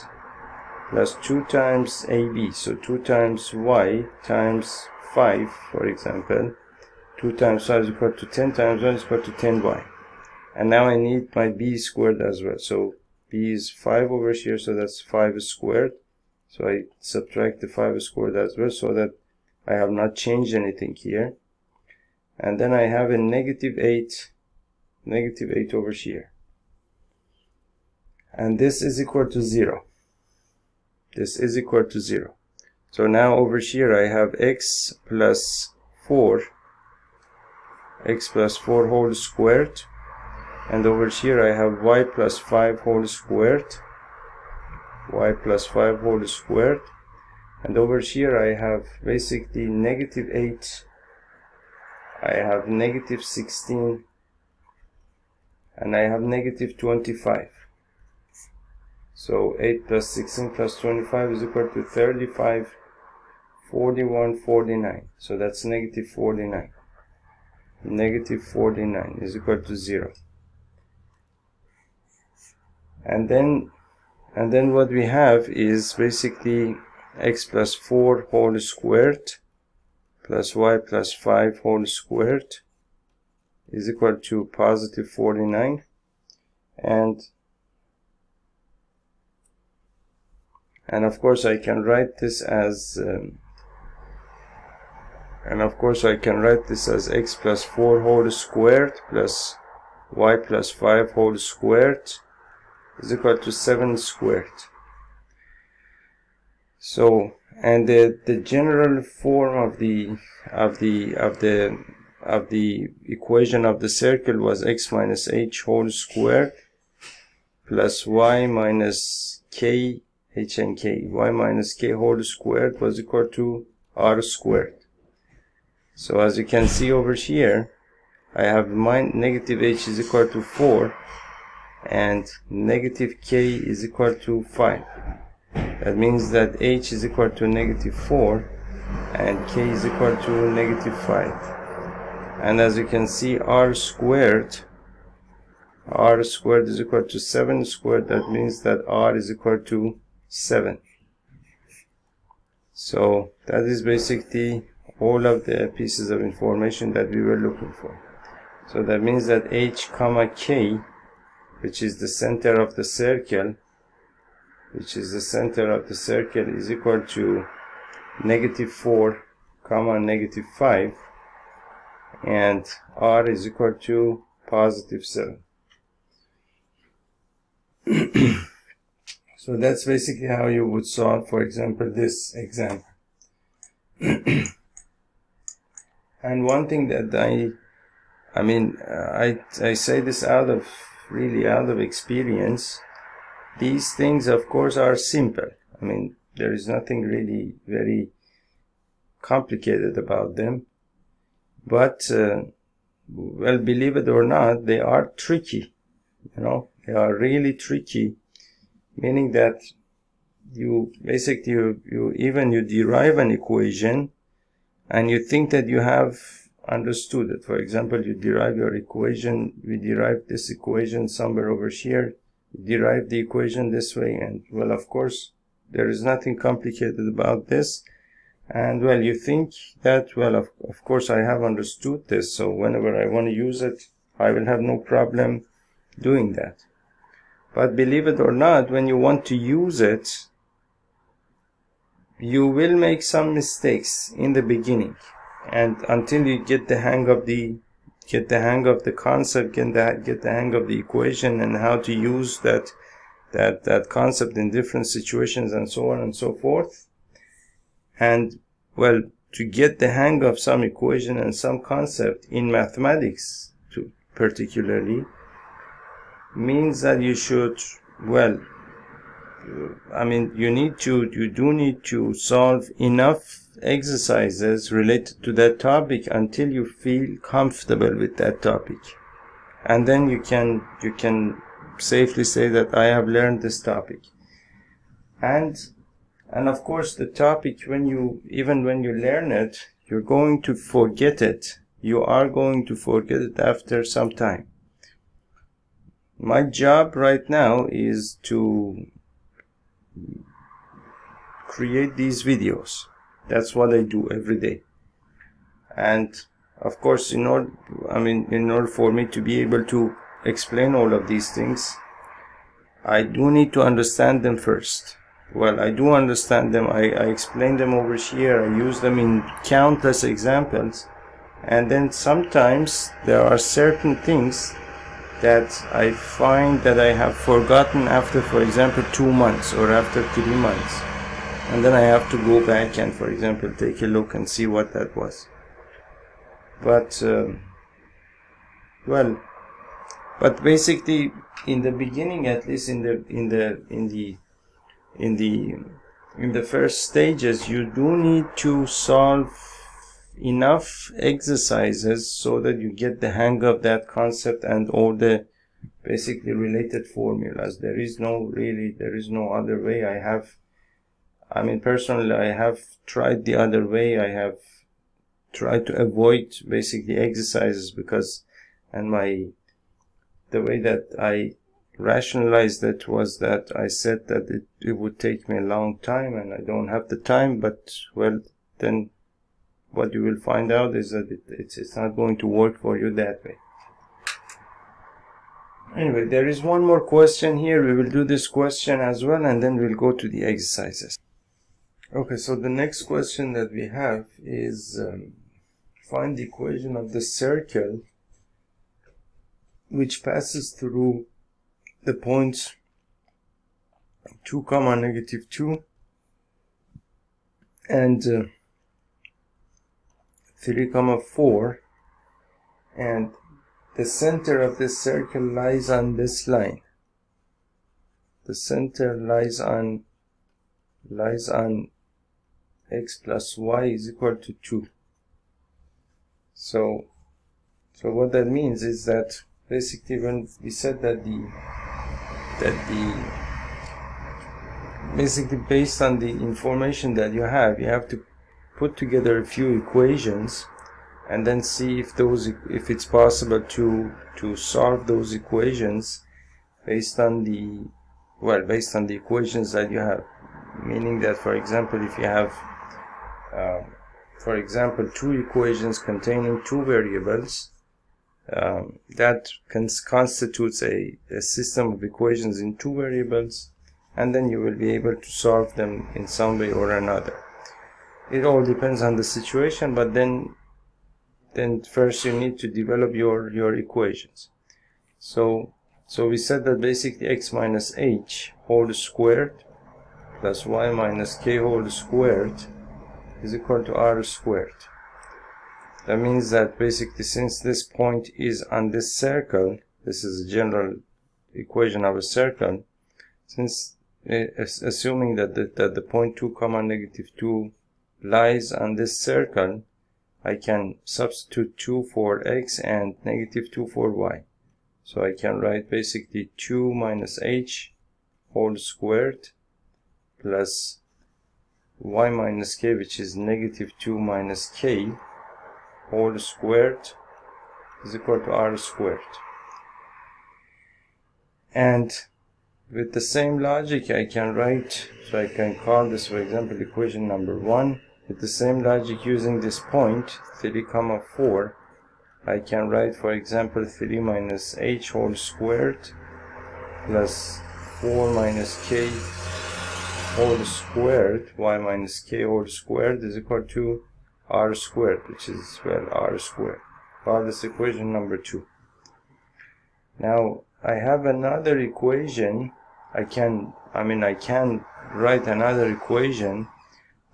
plus 2 times ab. So 2 times y times 5, for example. 2 times 5 is equal to 10 times 1 is equal to 10y and now I need my b squared as well. So b is 5 over here so that's 5 squared. So I subtract the 5 squared as well so that I have not changed anything here. And then I have a negative 8 negative 8 over here. And this is equal to 0 this is equal to 0 so now over here I have x plus 4 x plus 4 whole squared and over here I have y plus 5 whole squared y plus 5 whole squared. And over here I have basically negative 8 I have negative 16 and I have negative 25 so 8 plus 16 plus 25 is equal to 35 41 49 so that's negative 49 negative 49 is equal to 0 and then and then what we have is basically x plus 4 whole squared plus y plus 5 whole squared is equal to positive 49 and and of course I can write this as um, and of course I can write this as x plus 4 whole squared plus y plus 5 whole squared is equal to 7 squared. So, and the, the general form of the of the of the of the equation of the circle was x minus h whole squared plus y minus k h and k. y minus k whole squared was equal to r squared. So as you can see over here I have my negative h is equal to 4 and negative k is equal to 5 that means that h is equal to negative 4 and k is equal to negative 5 and as you can see r squared r squared is equal to 7 squared. That means that r is equal to 7 so that is basically all of the pieces of information that we were looking for. So that means that h comma k which is the center of the circle which is the center of the circle is equal to negative 4 comma negative 5 and r is equal to positive 7 so that's basically how you would solve for example this example. And one thing that I I mean uh, I I say this out of really out of experience, these things, of course, are simple. I mean, there is nothing really very complicated about them. But, uh, well, believe it or not, they are tricky. You know, they are really tricky, meaning that you basically, you, you even you derive an equation and you think that you have understood it. For example, you derive your equation, we derive this equation somewhere over here, you derive the equation this way, and well, of course, there is nothing complicated about this. And well, you think that, well, of, of course, I have understood this, so whenever I want to use it, I will have no problem doing that. But believe it or not, when you want to use it, you will make some mistakes in the beginning and until you get the hang of the get the hang of the concept get the, get the hang of the equation and how to use that that that concept in different situations and so on and so forth. And well to get the hang of some equation and some concept in mathematics to particularly means that you should well I mean, you need to, you do need to solve enough exercises related to that topic until you feel comfortable with that topic. And then you can, you can safely say that I have learned this topic. And, and of course the topic when you, even when you learn it, you're going to forget it. You are going to forget it after some time. My job right now is to create these videos. That's what I do every day. And of course, in order, I mean, in order for me to be able to explain all of these things, I do need to understand them first. Well, I do understand them. I, I explain them over here. I use them in countless examples. And then sometimes there are certain things that I find that I have forgotten after, for example, two months or after three months. And then I have to go back and, for example, take a look and see what that was. But, uh, well, but basically, in the beginning, at least in the in the in the in the in the first stages, you do need to solve enough exercises so that you get the hang of that concept and all the basically related formulas. There is no really there is no other way. I have i mean personally i have tried the other way. I have tried to avoid basically exercises because and my the way that i rationalized it was that i said that it, it would take me a long time and i don't have the time but well then what you will find out is that it, it's, it's not going to work for you that way. Anyway, there is one more question here. We will do this question as well and then we'll go to the exercises. Okay, so the next question that we have is um, find the equation of the circle which passes through the points 2 comma negative 2 and uh, 3 comma 4 and the center of this circle lies on this line. The center lies on lies on x plus y is equal to 2 so so what that means is that basically when we said that the that the basically based on the information that you have you have to put together a few equations and then see if those if it's possible to to solve those equations based on the well based on the equations that you have. Meaning that for example if you have uh, for example two equations containing two variables um, that constitutes a, a system of equations in two variables and then you will be able to solve them in some way or another it all depends on the situation but then then first you need to develop your your equations. So so we said that basically x minus h whole squared plus y minus k whole squared is equal to r squared. That means that basically since this point is on this circle this is a general equation of a circle since uh, assuming that the, that the point 2 comma negative 2 lies on this circle, I can substitute 2 for x and negative 2 for y. So I can write basically 2 minus h whole squared plus y minus k which is negative 2 minus k whole squared is equal to r squared. And with the same logic I can write, so I can call this for example equation number 1 with the same logic using this point, 3 comma 4, I can write for example 3 minus h whole squared plus 4 minus k whole squared, y minus k whole squared is equal to r squared, which is, well, r squared. This equation number 2. Now, I have another equation. I can, I mean, I can write another equation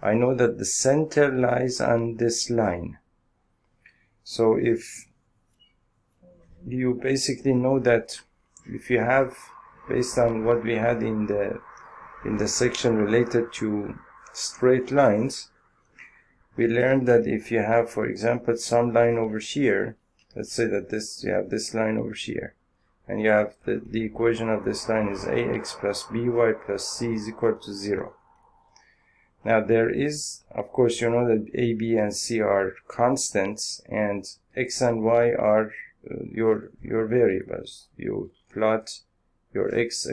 I know that the center lies on this line. So if you basically know that if you have, based on what we had in the in the section related to straight lines, we learned that if you have, for example, some line over here, let's say that this you have this line over here, and you have the, the equation of this line is ax plus by plus c is equal to 0. Now there is, of course, you know that a, b, and c are constants, and x and y are uh, your your variables. You plot your x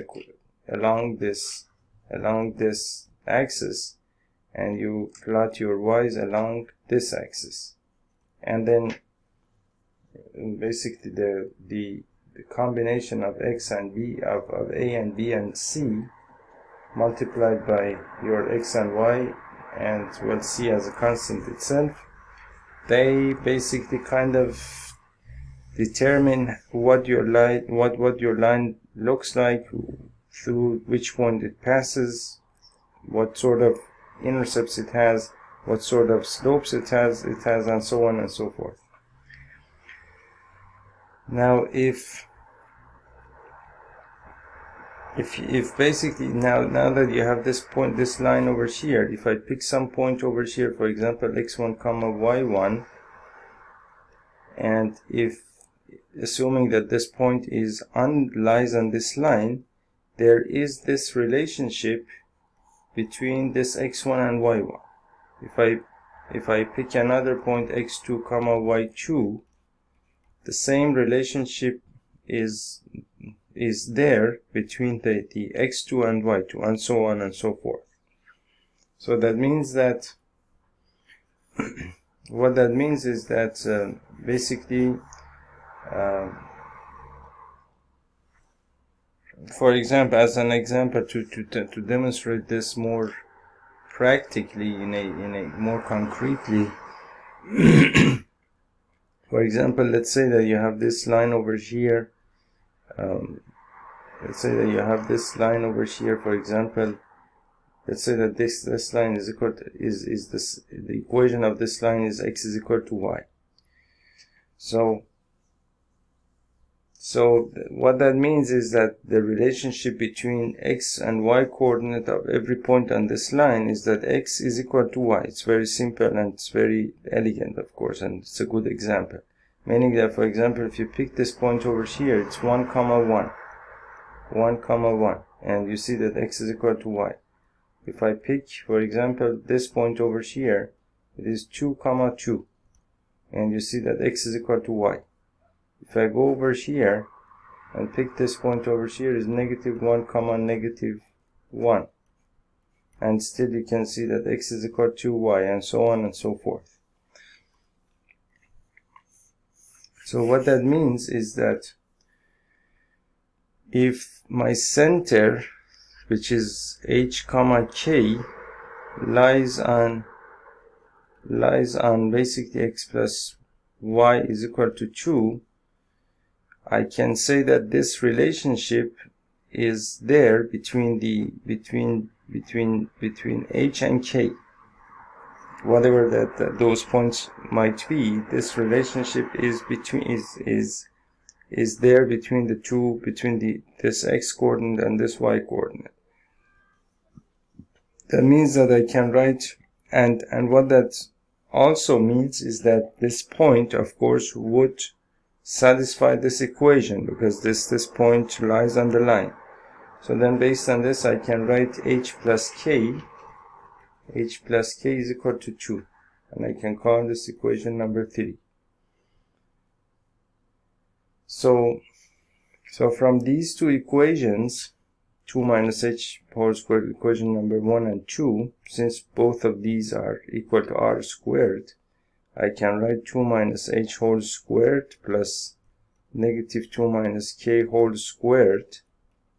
along this along this axis, and you plot your y's along this axis, and then basically the the the combination of x and b of, of a and b and c multiplied by your x and y and well c as a constant itself. They basically kind of determine what your line what what your line looks like through which point it passes what sort of intercepts it has what sort of slopes it has it has and so on and so forth. Now if if if basically now now that you have this point this line over here if I pick some point over here for example x1 comma y1 and if assuming that this point is on lies on this line there is this relationship between this x1 and y1 if I if I pick another point x2 comma y2 the same relationship is is there between the, the x2 and y2 and so on and so forth. So that means that what that means is that uh, basically uh, for example as an example to, to, to demonstrate this more practically in a in a more concretely for example let's say that you have this line over here um, let's say that you have this line over here for example let's say that this this line is equal to, is is this the equation of this line is x is equal to y so so what that means is that the relationship between x and y coordinate of every point on this line is that x is equal to y. It's very simple and it's very elegant, of course, and it's a good example. Meaning that, for example, if you pick this point over here, it's 1 comma 1. 1 comma 1. And you see that x is equal to y. If I pick, for example, this point over here, it is 2 comma 2. And you see that x is equal to y. If I go over here and pick this point over here is negative 1 comma negative 1 and still you can see that x is equal to y and so on and so forth. So what that means is that if my center which is h comma k lies on lies on basically x plus y is equal to 2 I can say that this relationship is there between the between between between h and k whatever that, that those points might be this relationship is between is is is there between the two between the this x coordinate and this y coordinate. That means that I can write and and what that also means is that this point of course would satisfy this equation because this this point lies on the line. So then based on this I can write h plus k h plus k is equal to 2 and I can call this equation number 3 so so from these two equations 2 minus h whole squared equation number 1 and 2 since both of these are equal to r squared I can write 2 minus h whole squared plus negative 2 minus k whole squared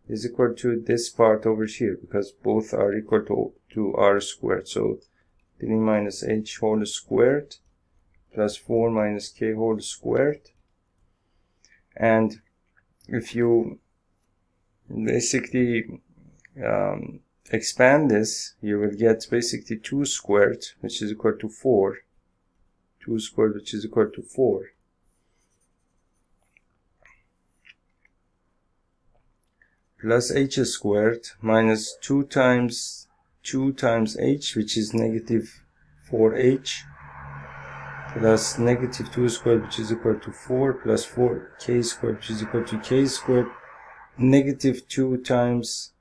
is equal to this part over here because both are equal to, to r squared. So 3 minus h whole squared plus 4 minus k whole squared. And if you basically um, expand this, you will get basically 2 squared, which is equal to 4 2 squared which is equal to 4. plus h squared minus 2 times 2 times h which is negative 4h plus negative 2 squared which is equal to 4 plus 4k squared which is equal to k squared negative 2 times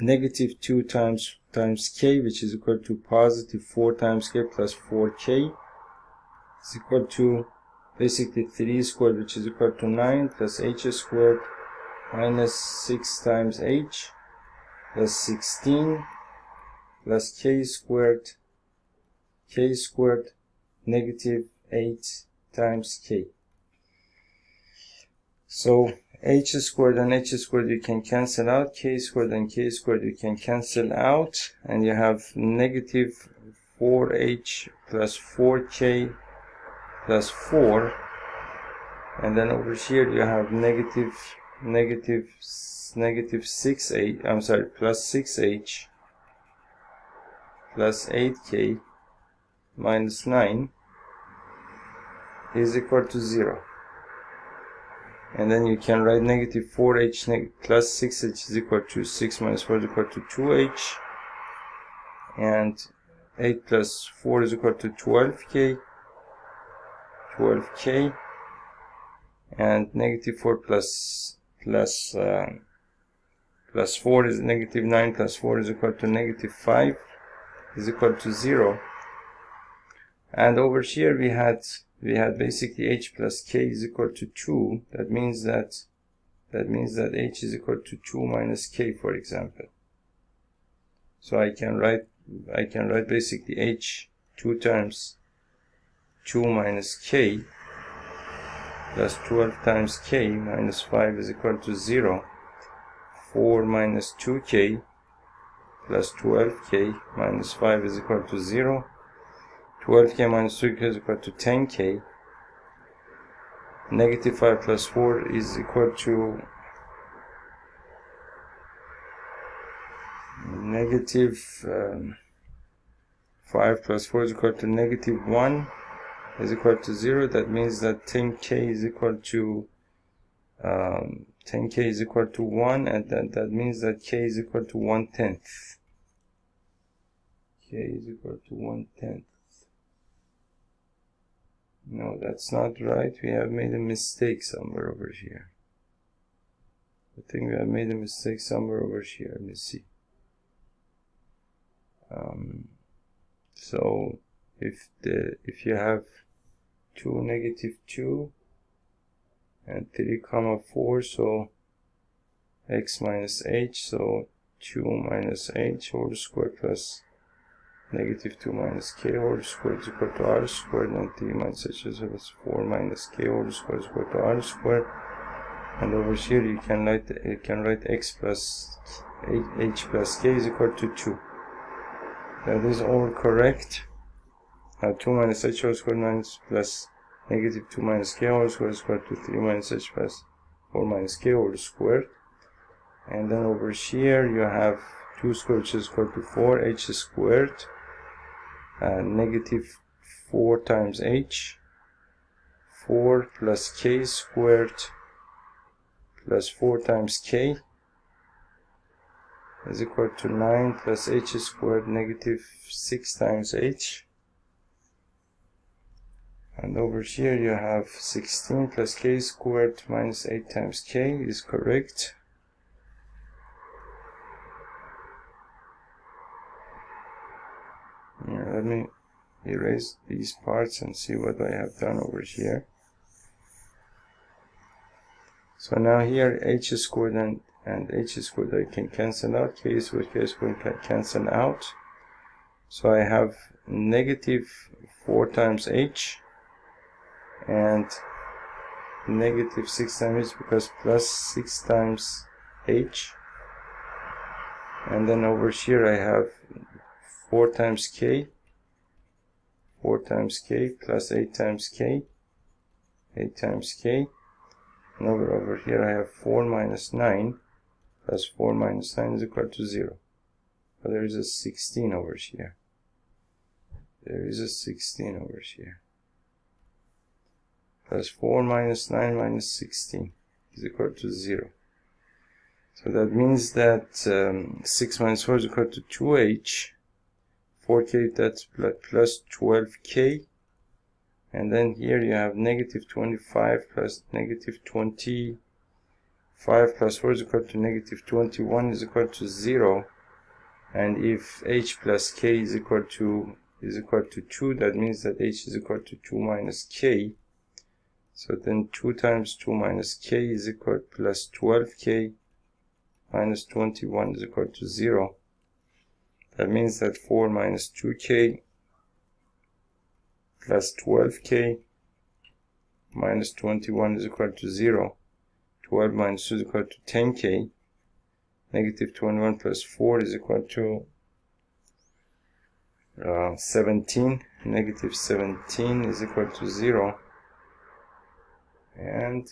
negative 2 times times k which is equal to positive 4 times k plus 4k is equal to basically 3 squared which is equal to 9 plus h squared minus 6 times h plus 16 plus k squared k squared negative 8 times k. So h squared and h squared you can cancel out k squared and k squared you can cancel out and you have negative 4h plus 4k plus 4 and then over here you have negative negative negative 6h I'm sorry plus 6h plus 8k minus 9 is equal to 0 and then you can write negative 4h neg plus 6h is equal to 6 minus 4 is equal to 2h and 8 plus 4 is equal to 12k 12k and negative 4 plus plus uh, plus 4 is negative 9 plus 4 is equal to negative 5 is equal to 0 and over here we had we had basically h plus k is equal to 2 that means that that means that h is equal to 2 minus k for example. So I can write I can write basically h 2 times 2 minus k plus 12 times k minus 5 is equal to 0 4 minus 2k plus 12k minus 5 is equal to 0 12k minus 3k is equal to 10k. Negative 5 plus 4 is equal to negative um, 5 plus 4 is equal to negative 1 is equal to 0. That means that 10k is equal to um, 10k is equal to 1 and that, that means that k is equal to 1 tenth. k is equal to 1 tenth. No, that's not right. We have made a mistake somewhere over here. I think we have made a mistake somewhere over here. Let me see. Um, so if the if you have 2 negative 2 and 3 comma 4 so x minus h so 2 minus h whole square plus negative 2 minus k whole square is equal to r squared and 3 minus h is equal to 4 minus k whole square is equal to r squared. And over here you can write you can write x plus h plus k is equal to 2 that is all correct. Now 2 minus h whole squared minus plus negative 2 minus k whole squared is to 3 minus h plus 4 minus k whole squared. And then over here you have 2 squared which is equal to 4 h squared uh, negative 4 times h 4 plus k squared plus 4 times k is equal to 9 plus h squared negative 6 times h and over here you have 16 plus k squared minus 8 times k is correct. Yeah, let me erase these parts and see what I have done over here. So now here h squared and, and h squared I can cancel out k squared k squared can cancel out. So I have negative 4 times h and negative 6 times h because plus 6 times h. And then over here I have 4 times k 4 times k plus 8 times k 8 times k. And over, over here I have 4 minus 9 plus 4 minus 9 is equal to 0 but there is a 16 over here. There is a 16 over here plus 4 minus 9 minus 16 is equal to 0. So that means that um, 6 minus 4 is equal to 2h. 4k that's plus 12k. And then here you have negative 25 plus negative 25 plus 4 is equal to negative 21 is equal to 0. And if h plus k is equal to is equal to 2, that means that h is equal to 2 minus k. So then 2 times 2 minus k is equal to plus 12k minus 21 is equal to 0. That means that 4 minus 2k plus 12k minus 21 is equal to 0. 12 minus 2 is equal to 10k. Negative 21 plus 4 is equal to uh, 17. Negative 17 is equal to 0. And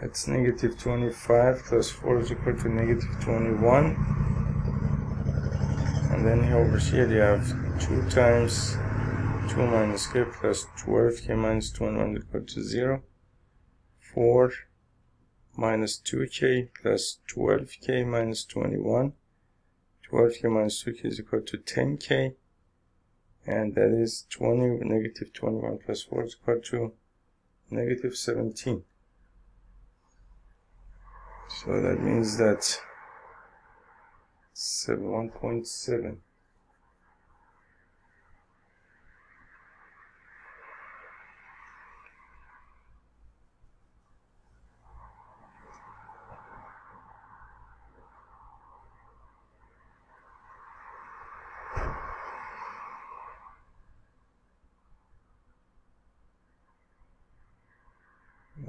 That's negative 25 plus 4 is equal to negative 21. And then over here you have 2 times 2 minus k plus 12k minus 21 is equal to 0. 4 minus 2k plus 12k minus 21. 12k minus 2k is equal to 10k. And that is 20, negative 21 plus 4 is equal to negative 17. So that means that 1.7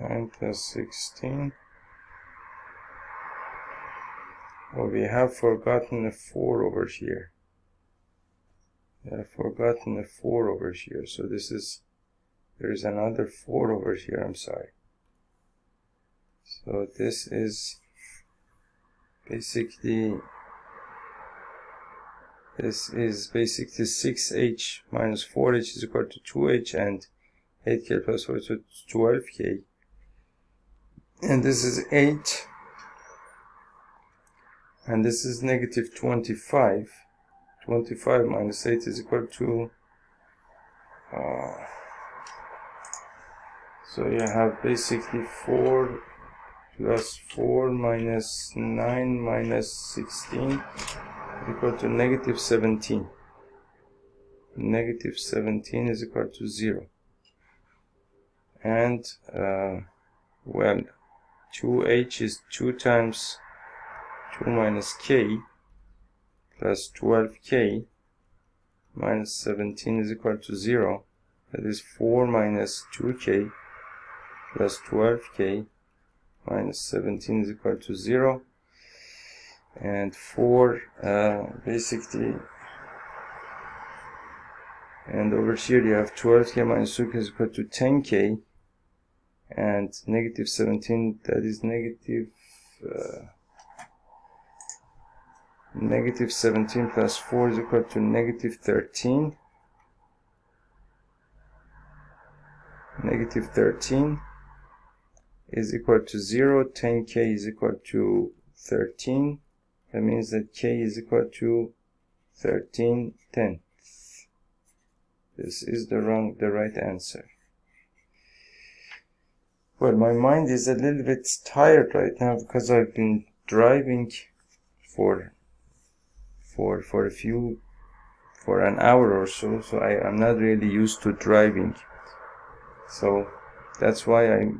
9 plus 16 well we have forgotten a 4 over here. We have forgotten a 4 over here. So this is there is another 4 over here I'm sorry. So this is basically this is basically 6h minus 4h is equal to 2h and 8k plus 4 is 12k and this is 8 and this is negative 25 25 minus 8 is equal to uh, so you have basically 4 plus 4 minus 9 minus 16 equal to negative 17 negative 17 is equal to 0 and uh, well 2h is 2 times 2 minus k plus 12k minus 17 is equal to 0 that is 4 minus 2k plus 12k minus 17 is equal to 0 and 4 uh, basically and over here you have 12k minus 2k is equal to 10k and negative 17 that is negative uh, negative 17 plus 4 is equal to negative 13 negative 13 is equal to 0 10k is equal to 13 that means that k is equal to 13 tenths. This is the wrong the right answer well my mind is a little bit tired right now because I've been driving for for for a few for an hour or so so I, I'm not really used to driving. So that's why I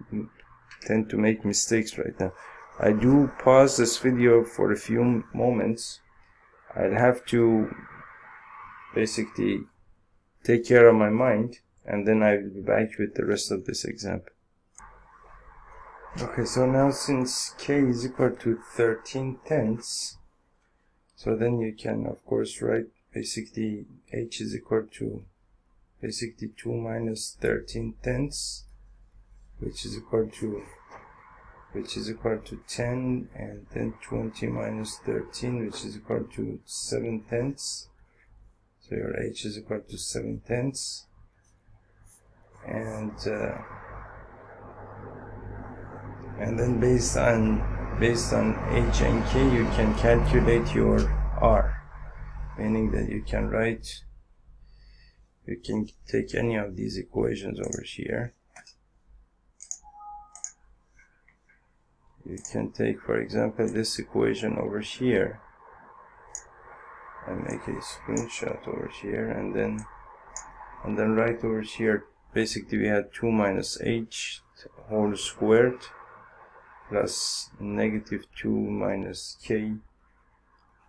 tend to make mistakes right now. I do pause this video for a few moments. I'll have to basically take care of my mind and then I will be back with the rest of this example okay so now since k is equal to 13 tenths so then you can of course write basically h is equal to basically 2 minus 13 tenths which is equal to which is equal to 10 and then 20 minus 13 which is equal to 7 tenths. So your h is equal to 7 tenths. And uh, and then based on based on h and k you can calculate your r meaning that you can write you can take any of these equations over here. You can take for example this equation over here and make a screenshot over here and then and then right over here. Basically we had 2 minus h whole squared plus negative 2 minus k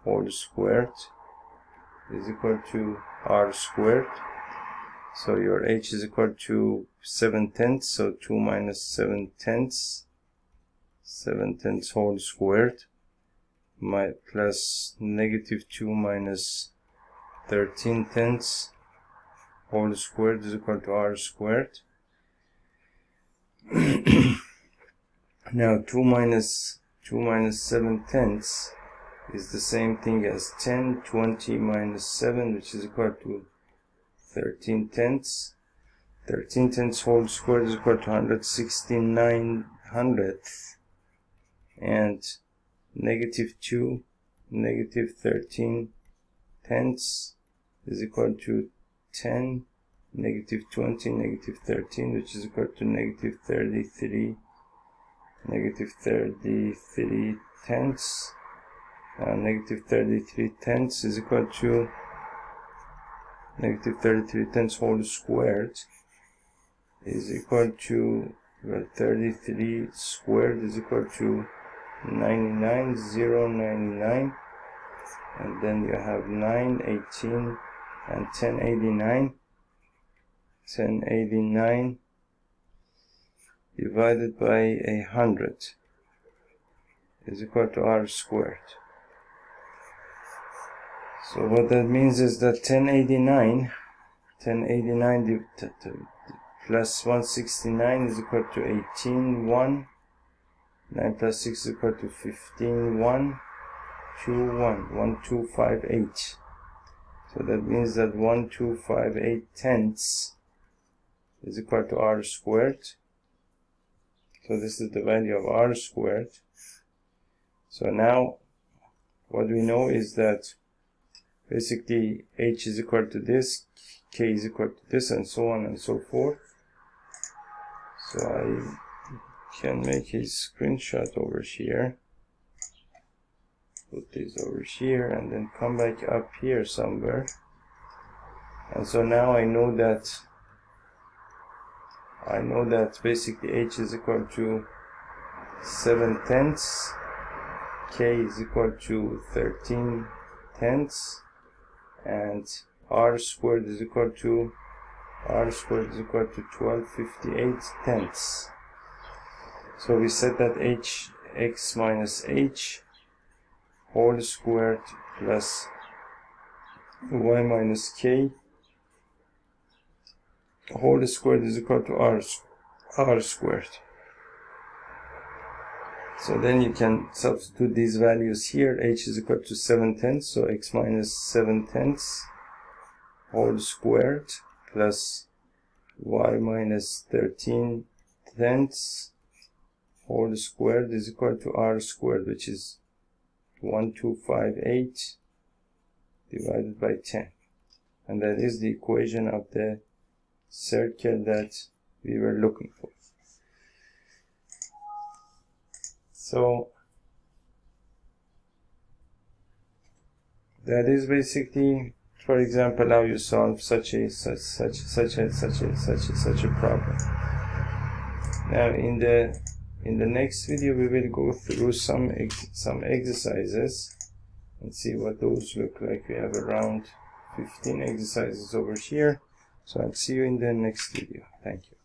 whole squared is equal to r squared. So your h is equal to 7 tenths so 2 minus 7 tenths 7 tenths whole squared my plus negative 2 minus 13 tenths whole squared is equal to r squared now 2 minus 2 minus 7 tenths is the same thing as 10 20 minus 7 which is equal to 13 tenths. 13 tenths whole squared is equal to 169 hundredths. And negative 2 negative 13 tenths is equal to 10 negative 20 negative 13 which is equal to negative 33 negative 33 tenths uh, negative 33 tenths is equal to negative 33 tenths whole squared is equal to well, 33 squared is equal to 99 0 99 and then you have 9 18 and 1089 1089 divided by a hundred is equal to r squared. So what that means is that 1089 1089 plus 169 is equal to 18 1 9 plus 6 is equal to 15 1 2 1 1 2 5 8 so that means that 1 2 5 8 tenths is equal to r squared so this is the value of r squared. So now what we know is that basically h is equal to this k is equal to this and so on and so forth. So I can make a screenshot over here. Put this over here and then come back up here somewhere. And so now I know that I know that basically h is equal to 7 tenths k is equal to 13 tenths and r squared is equal to r squared is equal to 1258 tenths. So we set that h x minus h whole squared plus y minus k whole squared is equal to r, r squared. So then you can substitute these values here. H is equal to 7 tenths so x minus 7 tenths whole squared plus y minus 13 tenths whole squared is equal to r squared which is 1258 divided by 10 and that is the equation of the circle that we were looking for. So that is basically for example how you solve such a such such such a such a such a such a problem. Now in the in the next video we will go through some ex some exercises and see what those look like. We have around 15 exercises over here so i'll see you in the next video. Thank you